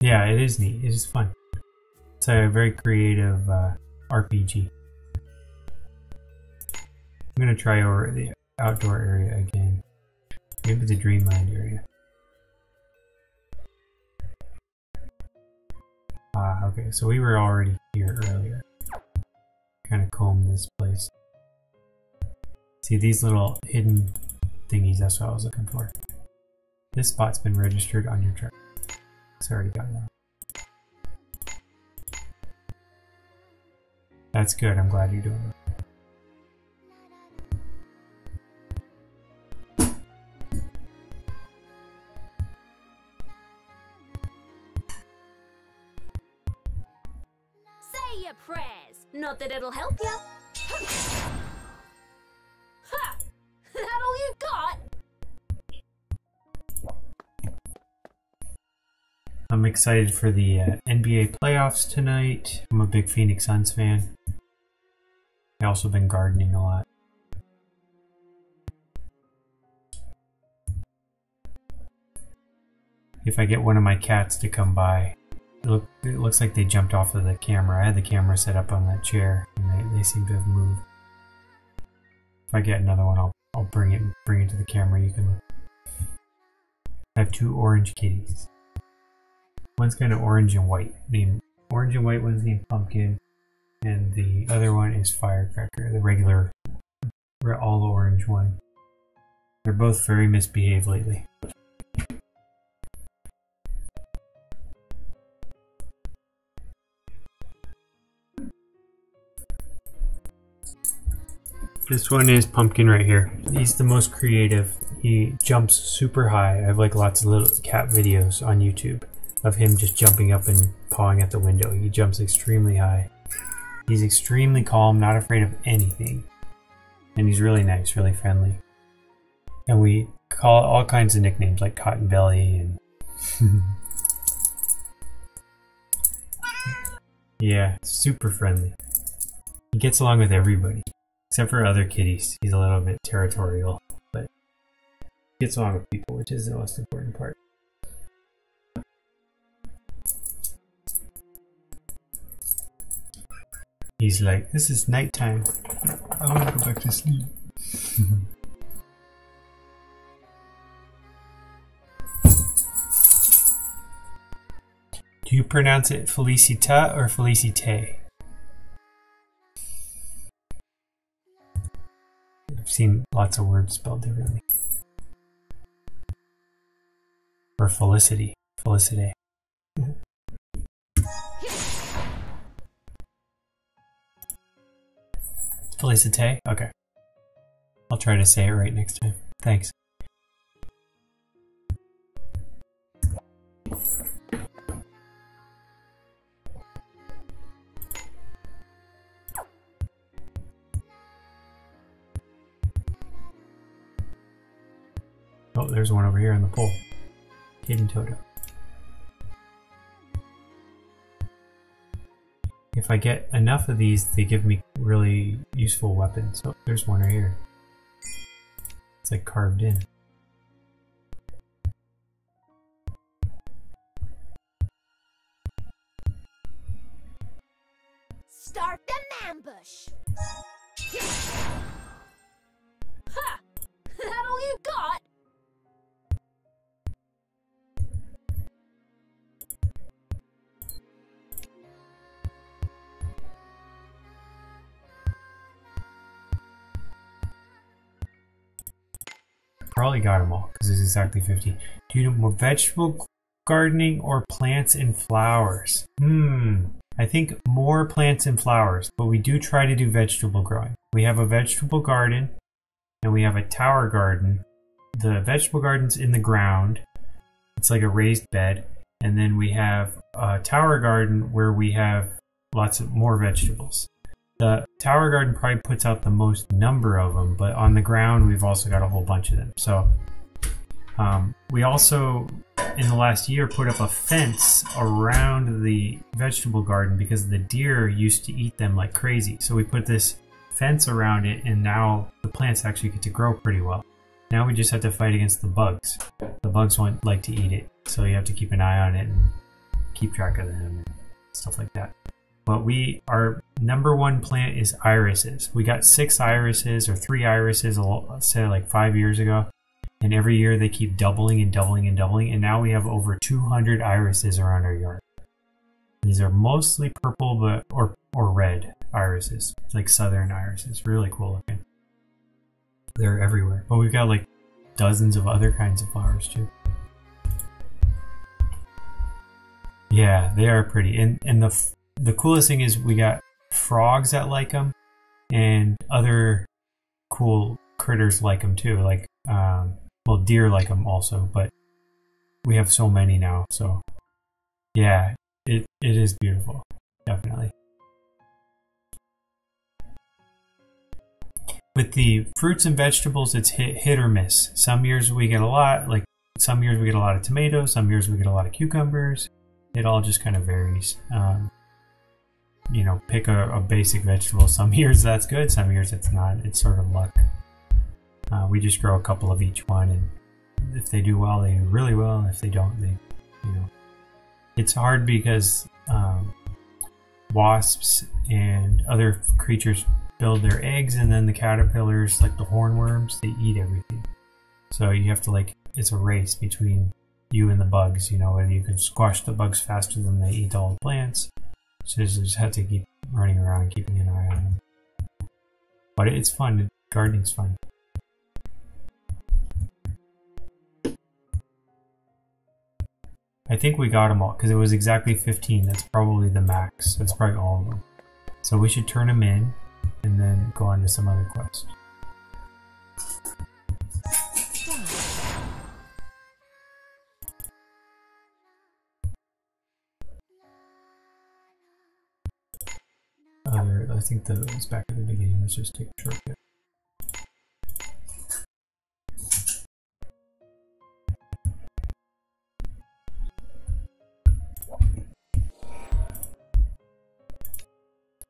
Yeah, it is neat. It is fun. It's a very creative uh, RPG. I'm gonna try over the outdoor area again. Maybe the Dreamland area. Ah, okay. So we were already here earlier. Kind of comb this place. See these little hidden thingies? That's what I was looking for. This spot's been registered on your truck. It's already got that. That's good. I'm glad you're doing it. Say your prayers. Not that it'll help you. Excited for the uh, NBA playoffs tonight. I'm a big Phoenix Suns fan. I've also been gardening a lot. If I get one of my cats to come by, it, look, it looks like they jumped off of the camera. I had the camera set up on that chair, and they, they seem to have moved. If I get another one, I'll I'll bring it bring it to the camera. You can. I have two orange kitties. One's kind of orange and white. Named orange and white one's named Pumpkin, and the other one is Firecracker, the regular all orange one. They're both very misbehaved lately. This one is Pumpkin right here. He's the most creative. He jumps super high. I have like lots of little cat videos on YouTube of him just jumping up and pawing at the window. He jumps extremely high. He's extremely calm, not afraid of anything. And he's really nice, really friendly. And we call all kinds of nicknames like Cotton Belly and (laughs) Yeah, super friendly. He gets along with everybody. Except for other kitties. He's a little bit territorial, but he gets along with people, which is the most important He's like, this is nighttime. I want to go back to sleep. Do you pronounce it Felicita or Felicite? I've seen lots of words spelled differently. Or Felicity. Felicity. Felicite? Okay. I'll try to say it right next time. Thanks. Oh, there's one over here in the pole. Hidden Toto. If I get enough of these, they give me really useful weapons. Oh, there's one right here. It's like carved in. Start the ambush. Probably got them all because it's exactly 50. Do you do more vegetable gardening or plants and flowers? Hmm. I think more plants and flowers, but we do try to do vegetable growing. We have a vegetable garden and we have a tower garden. The vegetable garden's in the ground. It's like a raised bed. And then we have a tower garden where we have lots of more vegetables. The tower garden probably puts out the most number of them, but on the ground we've also got a whole bunch of them. So um, we also, in the last year, put up a fence around the vegetable garden because the deer used to eat them like crazy. So we put this fence around it, and now the plants actually get to grow pretty well. Now we just have to fight against the bugs. The bugs won't like to eat it, so you have to keep an eye on it and keep track of them and stuff like that. But we, our number one plant is irises. We got six irises or three irises, say like five years ago, and every year they keep doubling and doubling and doubling, and now we have over 200 irises around our yard. These are mostly purple, but or or red irises, It's like southern irises, really cool looking. They're everywhere, but we've got like dozens of other kinds of flowers too. Yeah, they are pretty, and and the the coolest thing is we got frogs that like them, and other cool critters like them too. Like, um, well, deer like them also, but we have so many now. So, yeah, it it is beautiful, definitely. With the fruits and vegetables, it's hit hit or miss. Some years we get a lot, like some years we get a lot of tomatoes. Some years we get a lot of cucumbers. It all just kind of varies. Um, you know, pick a, a basic vegetable. (laughs) Some years that's good, some years it's not. It's sort of luck. Uh, we just grow a couple of each one, and if they do well, they do really well. If they don't, they, you know, it's hard because um, wasps and other creatures build their eggs, and then the caterpillars, like the hornworms, they eat everything. So you have to like it's a race between you and the bugs. You know whether you can squash the bugs faster than they eat all the plants. So you just have to keep running around and keeping an eye on them. But it's fun. Gardening's fun. I think we got them all because it was exactly 15. That's probably the max. That's probably all of them. So we should turn them in and then go on to some other quest. I think that was back at the beginning. Let's just take a shortcut.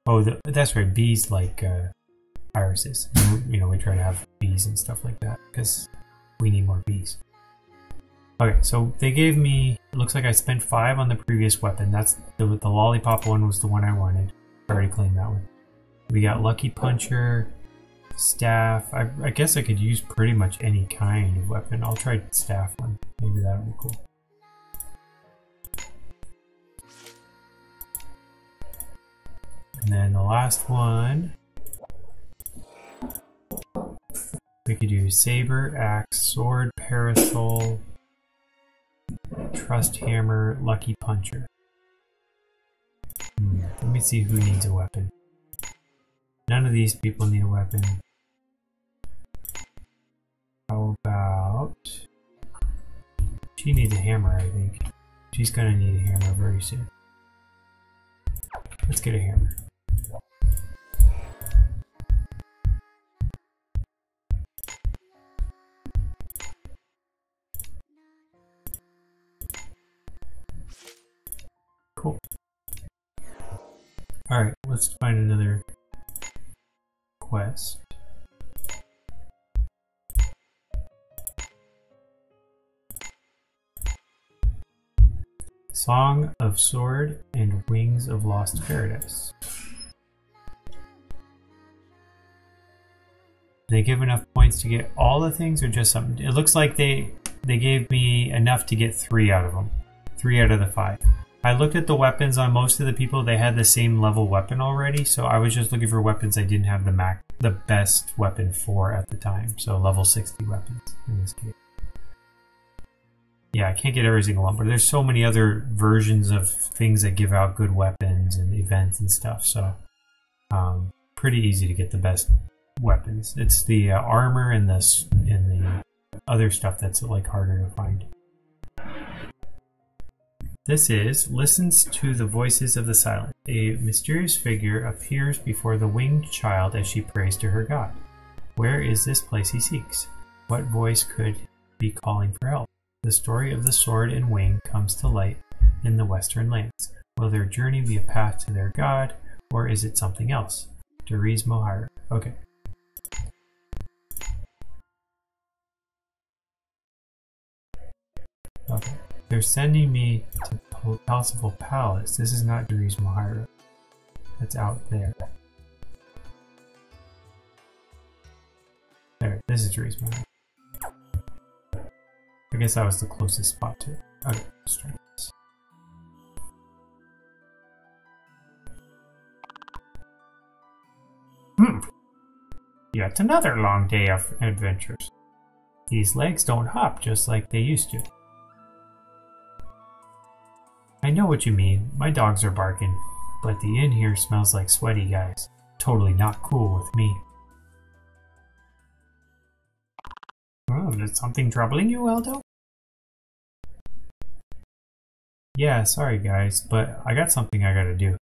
Oh, the, that's right. Bees like uh, irises. You know, we try to have bees and stuff like that because we need more bees. Okay, so they gave me. It looks like I spent five on the previous weapon. That's the the lollipop one was the one I wanted. I already claimed that one. We got lucky puncher, staff. I, I guess I could use pretty much any kind of weapon. I'll try staff one. Maybe that'll be cool. And then the last one, we could do saber, axe, sword, parasol, trust hammer, lucky puncher. Hmm, Let me see who needs a weapon. None of these people need a weapon. How about... She needs a hammer, I think. She's gonna need a hammer very soon. Let's get a hammer. Cool. Alright, let's find another quest. Song of Sword and Wings of Lost Paradise. They give enough points to get all the things or just something? It looks like they they gave me enough to get three out of them. Three out of the five. I looked at the weapons on most of the people. They had the same level weapon already, so I was just looking for weapons I didn't have the mac the best weapon for at the time. So level 60 weapons in this case. Yeah, I can't get every single one, but there's so many other versions of things that give out good weapons and events and stuff. So um, pretty easy to get the best weapons. It's the uh, armor and the and the other stuff that's like harder to find. This is listens to the voices of the silent. A mysterious figure appears before the winged child as she prays to her god. Where is this place he seeks? What voice could be calling for help? The story of the sword and wing comes to light in the western lands. Will their journey be a path to their god, or is it something else? Deriz Mohira. Okay. Okay. They're sending me to Palsifal Palace. This is not Deriz Mohira. That's out there. There, this is Deriz Mohira. I guess that was the closest spot to it. Okay. Hmm. Yet another long day of adventures. These legs don't hop just like they used to. I know what you mean. My dogs are barking. But the inn here smells like sweaty guys. Totally not cool with me. Oh, is something troubling you, Aldo? Yeah, sorry guys, but I got something I gotta do.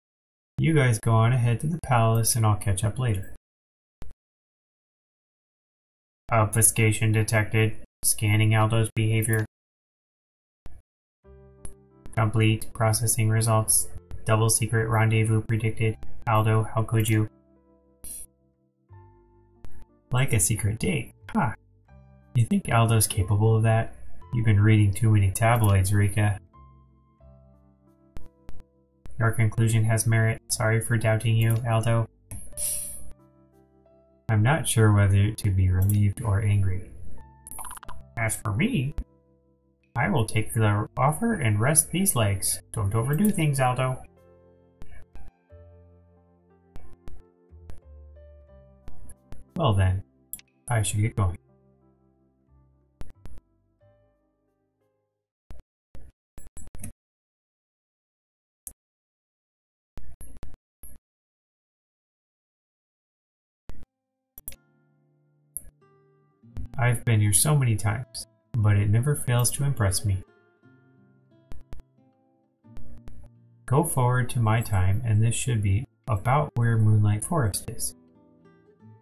You guys go on ahead to the palace and I'll catch up later. Obfuscation detected. Scanning Aldo's behavior. Complete. Processing results. Double secret rendezvous predicted. Aldo, how could you? Like a secret date. Huh. You think Aldo's capable of that? You've been reading too many tabloids, Riica. Your conclusion has merit. Sorry for doubting you, Aldo. I'm not sure whether to be relieved or angry. As for me, I will take the offer and rest these legs. Don't overdo things, Aldo. Well then, I should get going. I've been here so many times, but it never fails to impress me. Go forward to my time, and this should be about where Moonlight Forest is.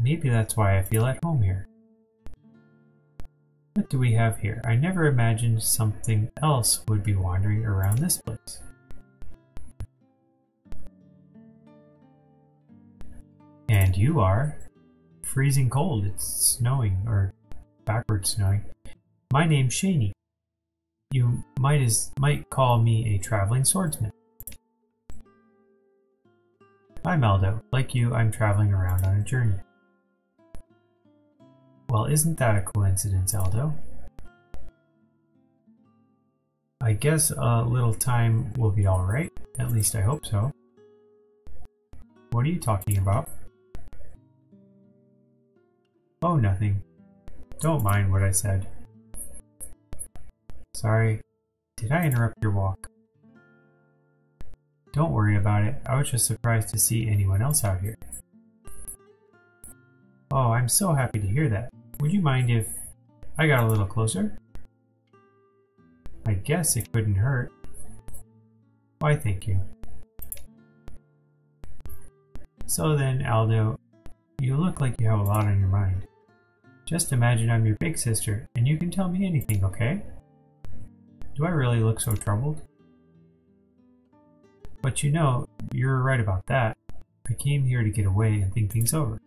Maybe that's why I feel at home here. What do we have here? I never imagined something else would be wandering around this place. And you are? Freezing cold. It's snowing, or backwards snowing. My name's Shaney. You might as might call me a traveling swordsman. I'm Aldo. Like you, I'm traveling around on a journey. Well, isn't that a coincidence, Aldo? I guess a little time will be alright. At least I hope so. What are you talking about? Oh, nothing. Don't mind what I said. Sorry. Did I interrupt your walk? Don't worry about it. I was just surprised to see anyone else out here. Oh, I'm so happy to hear that. Would you mind if I got a little closer? I guess it couldn't hurt. Why, thank you. So then, Aldo, you look like you have a lot on your mind. Just imagine I'm your big sister, and you can tell me anything, okay? Do I really look so troubled? But you know, you're right about that. I came here to get away and think things over.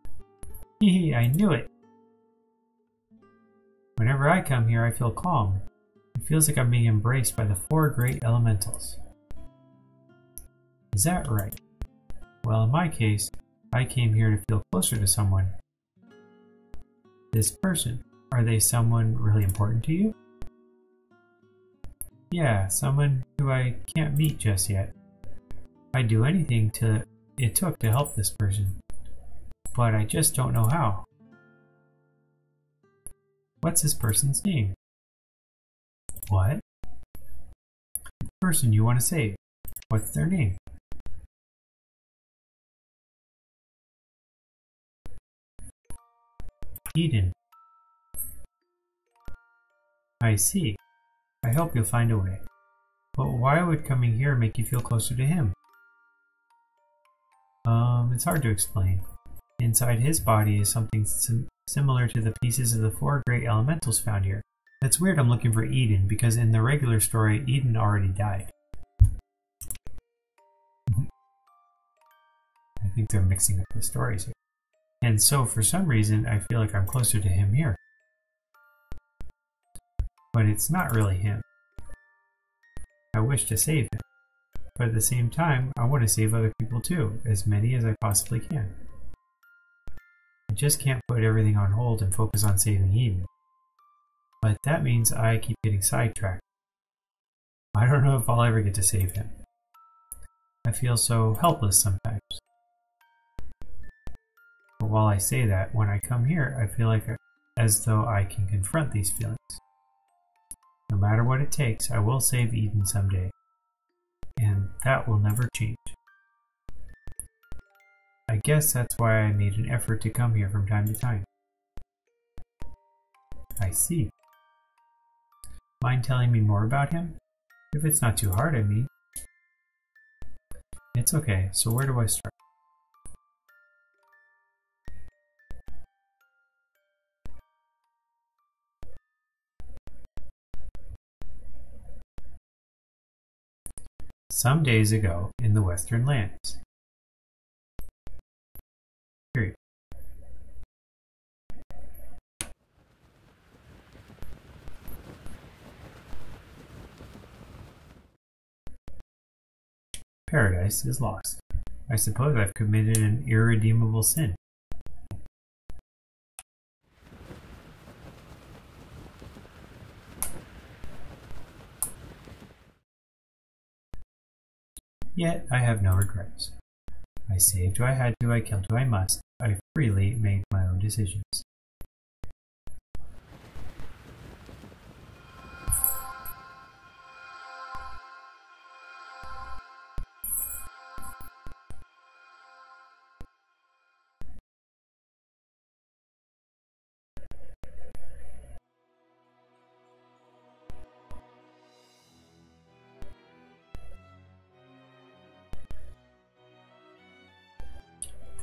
(laughs) Hee I knew it! Whenever I come here, I feel calm. It feels like I'm being embraced by the four great elementals. Is that right? Well, in my case, I came here to feel closer to someone. This person, are they someone really important to you? Yeah, someone who I can't meet just yet. I'd do anything to it took to help this person, but I just don't know how. What's this person's name? What? The person you want to save. What's their name? Eden. I see. I hope you'll find a way. But why would coming here make you feel closer to him? Um, it's hard to explain. Inside his body is something sim similar to the pieces of the four great elementals found here. That's weird I'm looking for Eden, because in the regular story, Eden already died. (laughs) I think they're mixing up the stories here. And so, for some reason, I feel like I'm closer to him here. But it's not really him. I wish to save him. But at the same time, I want to save other people too, as many as I possibly can. I just can't put everything on hold and focus on saving Eden. But that means I keep getting sidetracked. I don't know if I'll ever get to save him. I feel so helpless sometimes. But while I say that, when I come here, I feel like as though I can confront these feelings. No matter what it takes, I will save Eden someday. And that will never change. I guess that's why I made an effort to come here from time to time. I see. Mind telling me more about him? If it's not too hard, I mean. It's okay, so where do I start? Some days ago in the Western Lands. Period. Paradise is lost. I suppose I've committed an irredeemable sin. Yet I have no regrets. I saved who I had to, I killed who I must. I freely made my own decisions.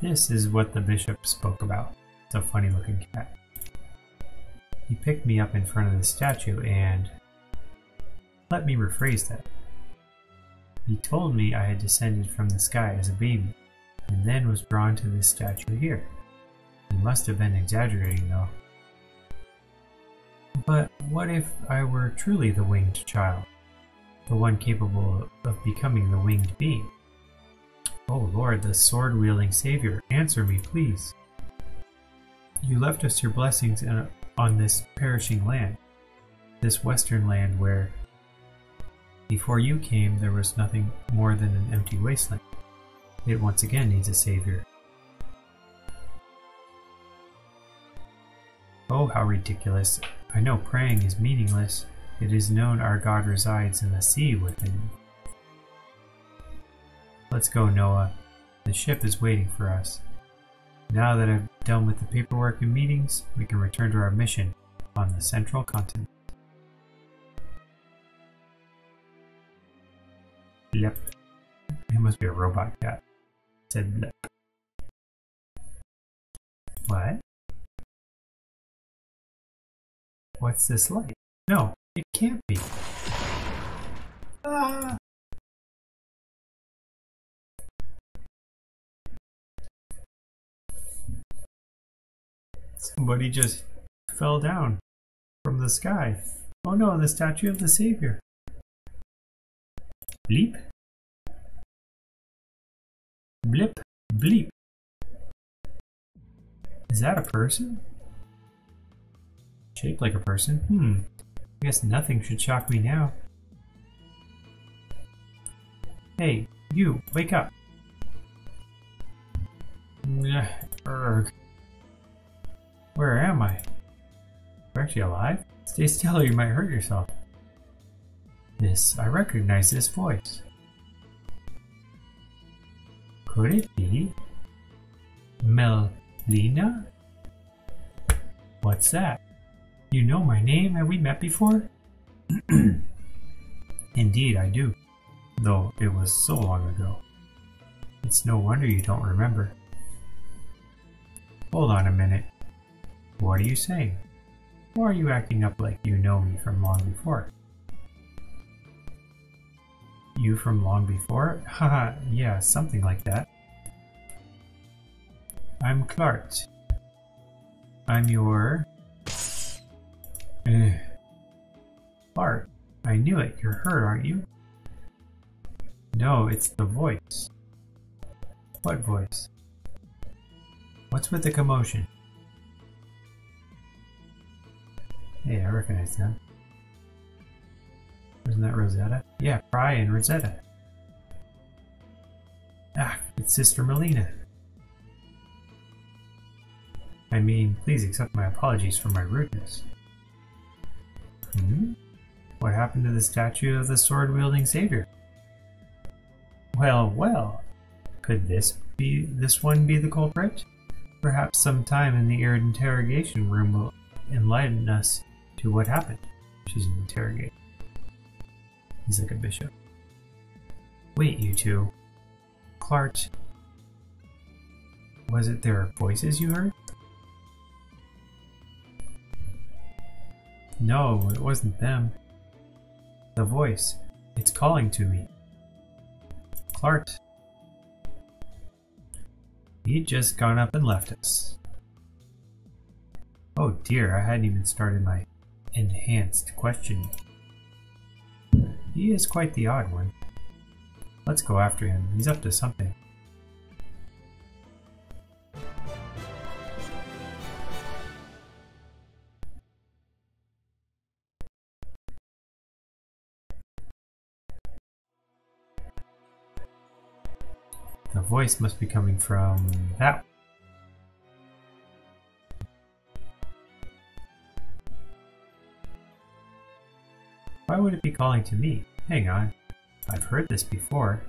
This is what the bishop spoke about. It's a funny looking cat. He picked me up in front of the statue and. Let me rephrase that. He told me I had descended from the sky as a baby, and then was drawn to this statue here. He must have been exaggerating, though. But what if I were truly the winged child? The one capable of becoming the winged being? Oh Lord, the sword wielding Savior, answer me, please. You left us your blessings on this perishing land, this western land where before you came there was nothing more than an empty wasteland. It once again needs a Savior. Oh, how ridiculous. I know praying is meaningless. It is known our God resides in the sea within Let's go, Noah. The ship is waiting for us. Now that I've done with the paperwork and meetings, we can return to our mission on the central continent. Yep. It must be a robot cat. Said blip. What? What's this light? No, it can't be. Ah! Somebody just fell down from the sky. Oh no, the statue of the Savior. Bleep. Blip. Bleep. Is that a person? Shaped like a person? Hmm. I guess nothing should shock me now. Hey, you, wake up. Urgh. Where am I? You're actually alive? Stay still or you might hurt yourself. This, I recognize this voice. Could it be? Melina? What's that? You know my name? Have we met before? (clears throat) Indeed, I do. Though it was so long ago. It's no wonder you don't remember. Hold on a minute. What are you saying? Or are you acting up like you know me from long before? You from long before? (laughs) Haha, yeah, something like that. I'm Clark. I'm your... Eh. Clark, I knew it. You're hurt, aren't you? No, it's the voice. What voice? What's with the commotion? Hey, I recognize them. Isn't that Rosetta? Yeah, Pry and Rosetta. Ah, it's Sister Melina. I mean, please accept my apologies for my rudeness. Hmm? What happened to the statue of the sword-wielding savior? Well, well. Could this be this one be the culprit? Perhaps some time in the interrogation room will enlighten us to what happened. She's an interrogator. He's like a bishop. Wait, you two. Clark. Was it their voices you heard? No, it wasn't them. The voice. It's calling to me. Clark. He'd just gone up and left us. Oh dear, I hadn't even started my enhanced question. He is quite the odd one. Let's go after him. He's up to something. The voice must be coming from that. Be calling to me? Hang on. I've heard this before.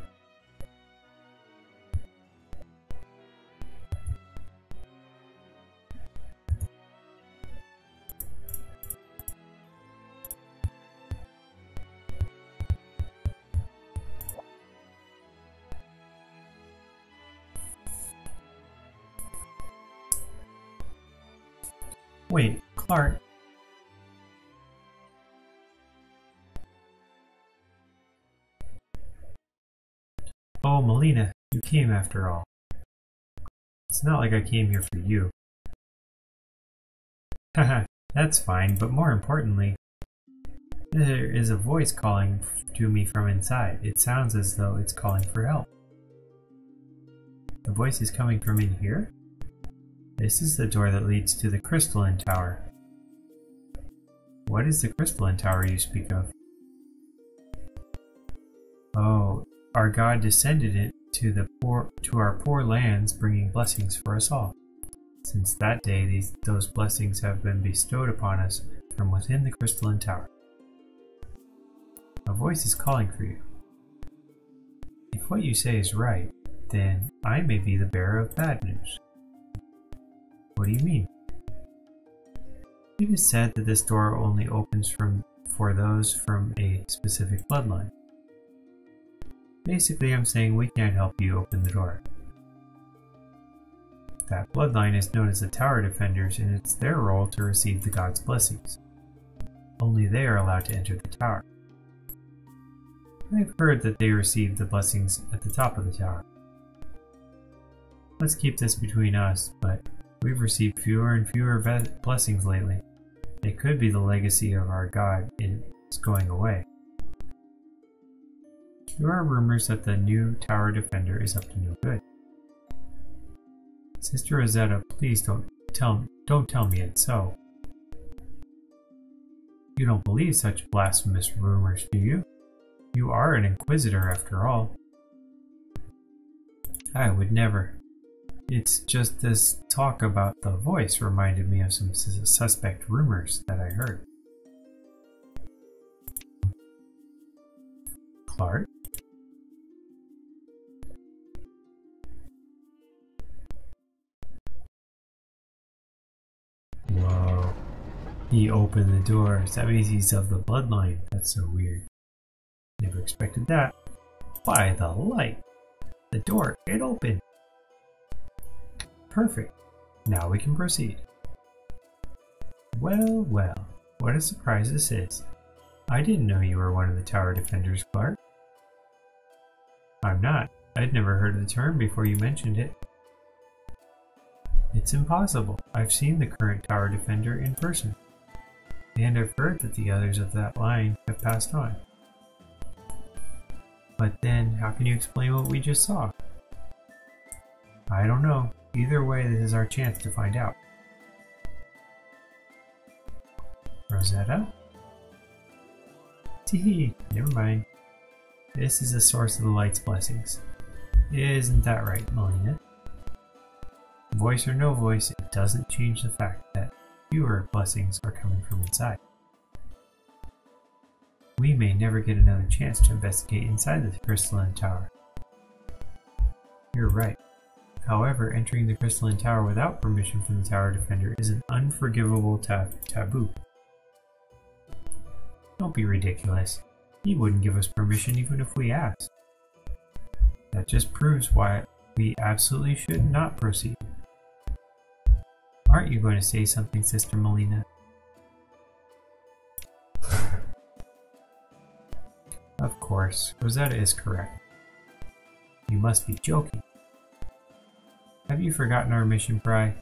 After all. It's not like I came here for you. Haha, (laughs) that's fine, but more importantly, there is a voice calling to me from inside. It sounds as though it's calling for help. The voice is coming from in here? This is the door that leads to the crystalline tower. What is the crystalline tower you speak of? Oh, our God descended it to the poor to our poor lands, bringing blessings for us all. Since that day, these those blessings have been bestowed upon us from within the crystalline tower. A voice is calling for you. If what you say is right, then I may be the bearer of bad news. What do you mean? It is said that this door only opens from for those from a specific bloodline. Basically, I'm saying we can't help you open the door. That bloodline is known as the Tower Defenders, and it's their role to receive the god's blessings. Only they are allowed to enter the tower. I've heard that they receive the blessings at the top of the tower. Let's keep this between us, but we've received fewer and fewer blessings lately. It could be the legacy of our god is going away. There are rumors that the new tower defender is up to no good. Sister Rosetta, please don't tell don't tell me it's so. You don't believe such blasphemous rumors, do you? You are an inquisitor after all. I would never. It's just this talk about the voice reminded me of some suspect rumors that I heard. Clark? He opened the door. That means he's of the bloodline. That's so weird. Never expected that. By the light. The door, it opened. Perfect. Now we can proceed. Well, well. What a surprise this is. I didn't know you were one of the tower defenders, Clark. I'm not. I'd never heard of the term before you mentioned it. It's impossible. I've seen the current tower defender in person. And I've heard that the others of that line have passed on. But then, how can you explain what we just saw? I don't know. Either way, this is our chance to find out. Rosetta? Tee, never mind. This is the source of the light's blessings. Isn't that right, Melina? Voice or no voice, it doesn't change the fact that fewer blessings are coming from inside. We may never get another chance to investigate inside the crystalline tower. You're right. However, entering the crystalline tower without permission from the tower defender is an unforgivable tab taboo. Don't be ridiculous. He wouldn't give us permission even if we asked. That just proves why we absolutely should not proceed. Aren't you going to say something, Sister Melina? (laughs) of course, Rosetta is correct. You must be joking. Have you forgotten our mission, Pry?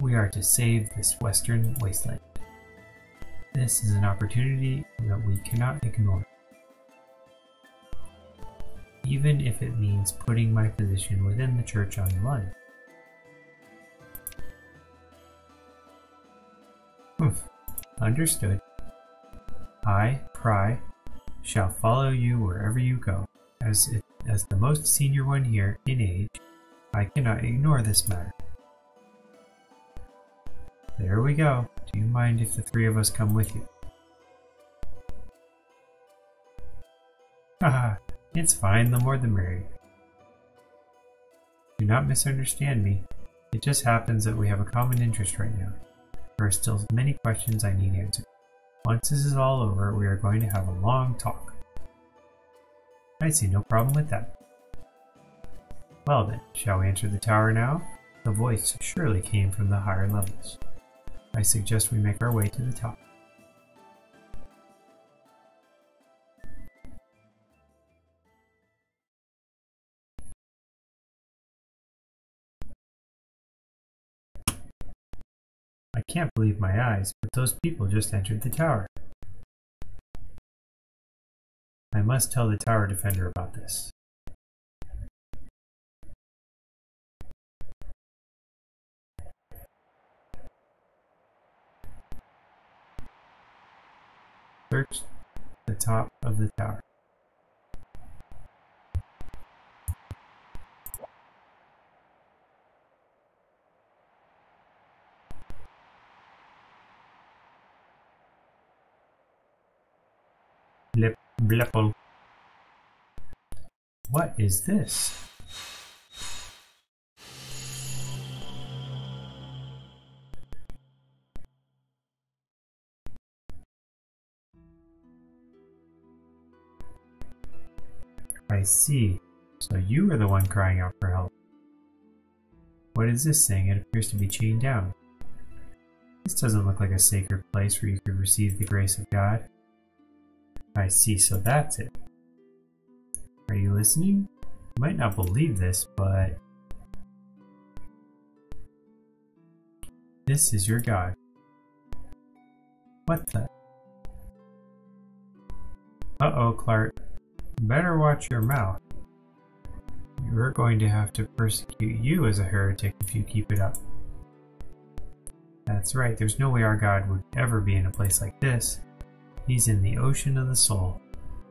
We are to save this western wasteland. This is an opportunity that we cannot ignore. Even if it means putting my position within the church on the line. Understood. I, Pry, shall follow you wherever you go, as it as the most senior one here in age, I cannot ignore this matter. There we go. Do you mind if the three of us come with you? Haha, it's fine, the more the merrier. Do not misunderstand me. It just happens that we have a common interest right now. There are still many questions I need answered. Once this is all over, we are going to have a long talk. I see no problem with that. Well then, shall we enter the tower now? The voice surely came from the higher levels. I suggest we make our way to the top. Can't believe my eyes, but those people just entered the tower. I must tell the tower defender about this. Search the top of the tower. What is this? I see. So you were the one crying out for help. What is this thing? It appears to be chained down. This doesn't look like a sacred place where you could receive the grace of God. I see, so that's it. Are you listening? You might not believe this, but this is your God. What the? Uh oh, Clark. Better watch your mouth. You're going to have to persecute you as a heretic if you keep it up. That's right, there's no way our God would ever be in a place like this. He's in the ocean of the soul.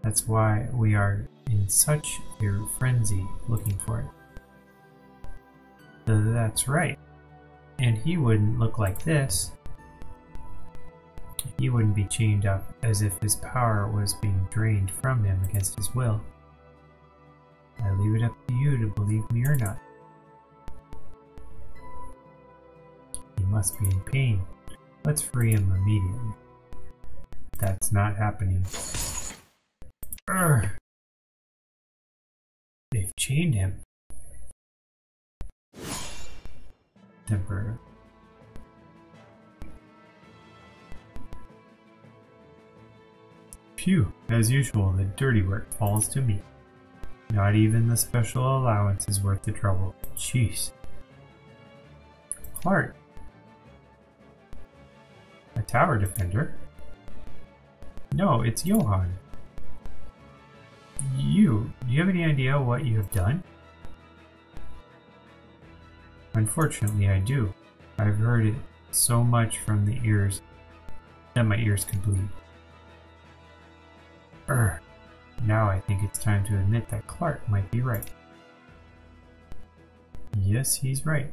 That's why we are in such a frenzy looking for it. That's right. And he wouldn't look like this. He wouldn't be chained up as if his power was being drained from him against his will. I leave it up to you to believe me or not. He must be in pain. Let's free him immediately. That's not happening. Urgh. They've chained him. Temper. Phew, as usual, the dirty work falls to me. Not even the special allowance is worth the trouble. Jeez. Clark. A tower defender? No, it's Johann. You, do you have any idea what you have done? Unfortunately, I do. I've heard it so much from the ears that my ears could bleed. Urgh. Now I think it's time to admit that Clark might be right. Yes, he's right.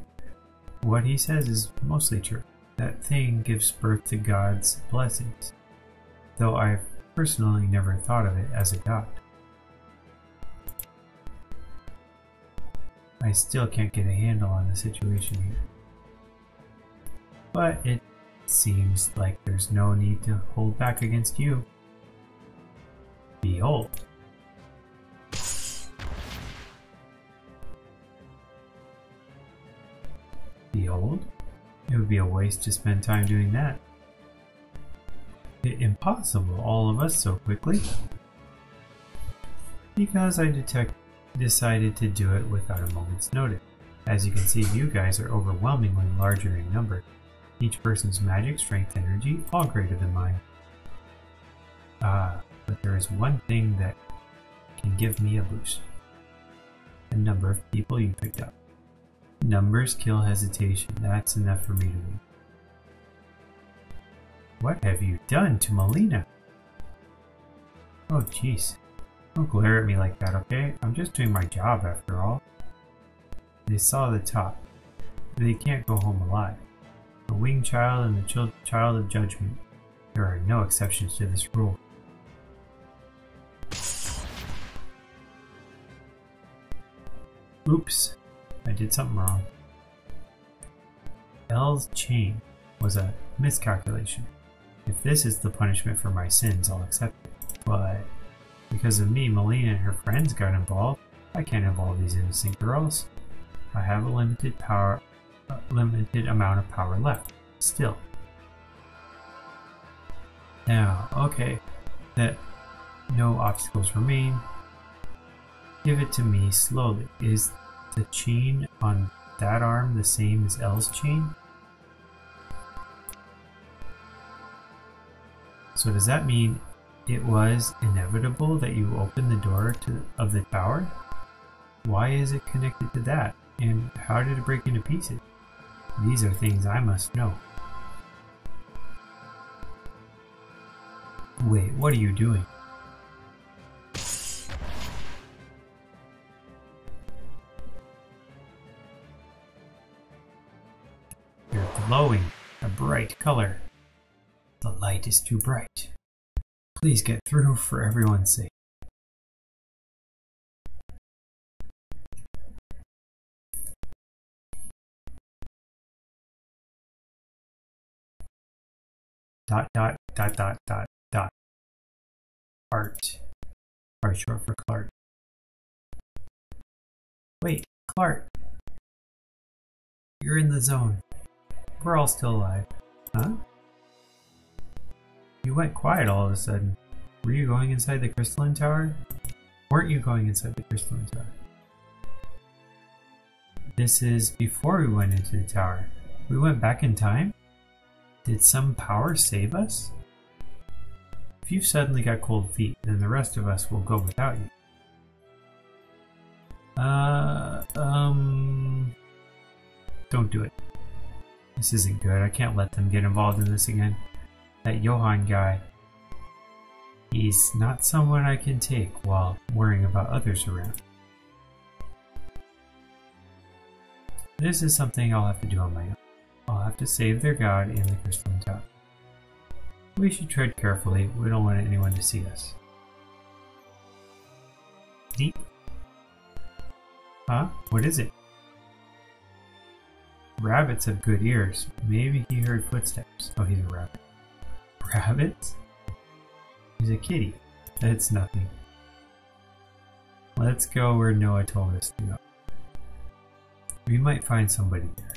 What he says is mostly true. That thing gives birth to God's blessings, though I've personally never thought of it as a god. I still can't get a handle on the situation here. But it seems like there's no need to hold back against you. Behold. Behold? It would be a waste to spend time doing that. Impossible, all of us so quickly. Because I detect decided to do it without a moment's notice. As you can see, you guys are overwhelmingly larger in number. Each person's magic, strength, energy, all greater than mine. Ah, but there is one thing that can give me a boost. The number of people you picked up. Numbers kill hesitation. That's enough for me to win. What have you done to Melina? Oh jeez. Don't glare at me like that, okay? I'm just doing my job after all. They saw the top. They can't go home alive. The winged child and the chil- child of judgment. There are no exceptions to this rule. Oops, I did something wrong. L's chain was a miscalculation. If this is the punishment for my sins, I'll accept it. But because of me, Melina and her friends got involved. I can't involve these innocent girls. I have a limited power, a limited amount of power left. Still. Now, okay, that no obstacles remain. Give it to me slowly. Is the chain on that arm the same as L's chain? So does that mean it was inevitable that you opened the door to, of the tower? Why is it connected to that? And how did it break into pieces? These are things I must know. Wait, what are you doing? You're glowing a bright color. The light is too bright. Please get through for everyone's sake. Dot dot dot dot dot dot. Art. Or short for Clark. Wait, Clark. You're in the zone. We're all still alive. Huh? You went quiet all of a sudden. Were you going inside the crystalline tower? Weren't you going inside the crystalline tower? This is before we went into the tower. We went back in time? Did some power save us? If you've suddenly got cold feet, then the rest of us will go without you. Uh, um... Don't do it. This isn't good. I can't let them get involved in this again. That Johann guy. He's not someone I can take while worrying about others around. This is something I'll have to do on my own. I'll have to save their god in the crystalline tower. We should tread carefully. We don't want anyone to see us. Deep. Huh? What is it? Rabbits have good ears. Maybe he heard footsteps. Oh, he's a rabbit. Rabbits? He's a kitty. That's nothing. Let's go where Noah told us to go. We might find somebody there.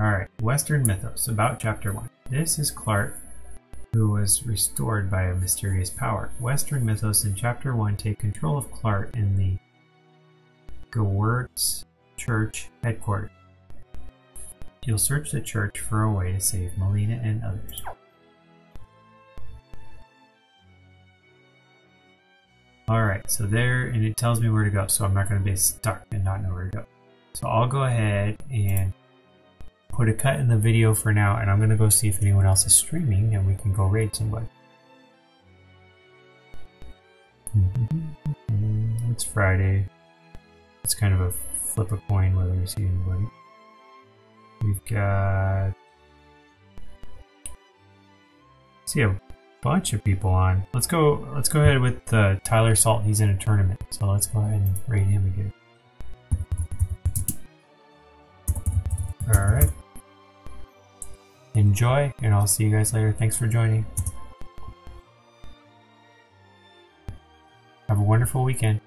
Alright, Western Mythos, about Chapter 1. This is Clark, who was restored by a mysterious power. Western Mythos in Chapter 1 take control of Clark in the Gewurz Church headquarters. You'll search the church for a way to save Melina and others. Alright, so there, and it tells me where to go, so I'm not going to be stuck and not know where to go. So I'll go ahead and put a cut in the video for now, and I'm going to go see if anyone else is streaming and we can go raid somebody. (laughs) It's Friday. It's kind of a flip a coin whether we see anybody. We've got see a bunch of people on. Let's go. Let's go ahead with uh, Tyler Salt. He's in a tournament, so let's go ahead and raid him again. All right. Enjoy, and I'll see you guys later. Thanks for joining. Have a wonderful weekend.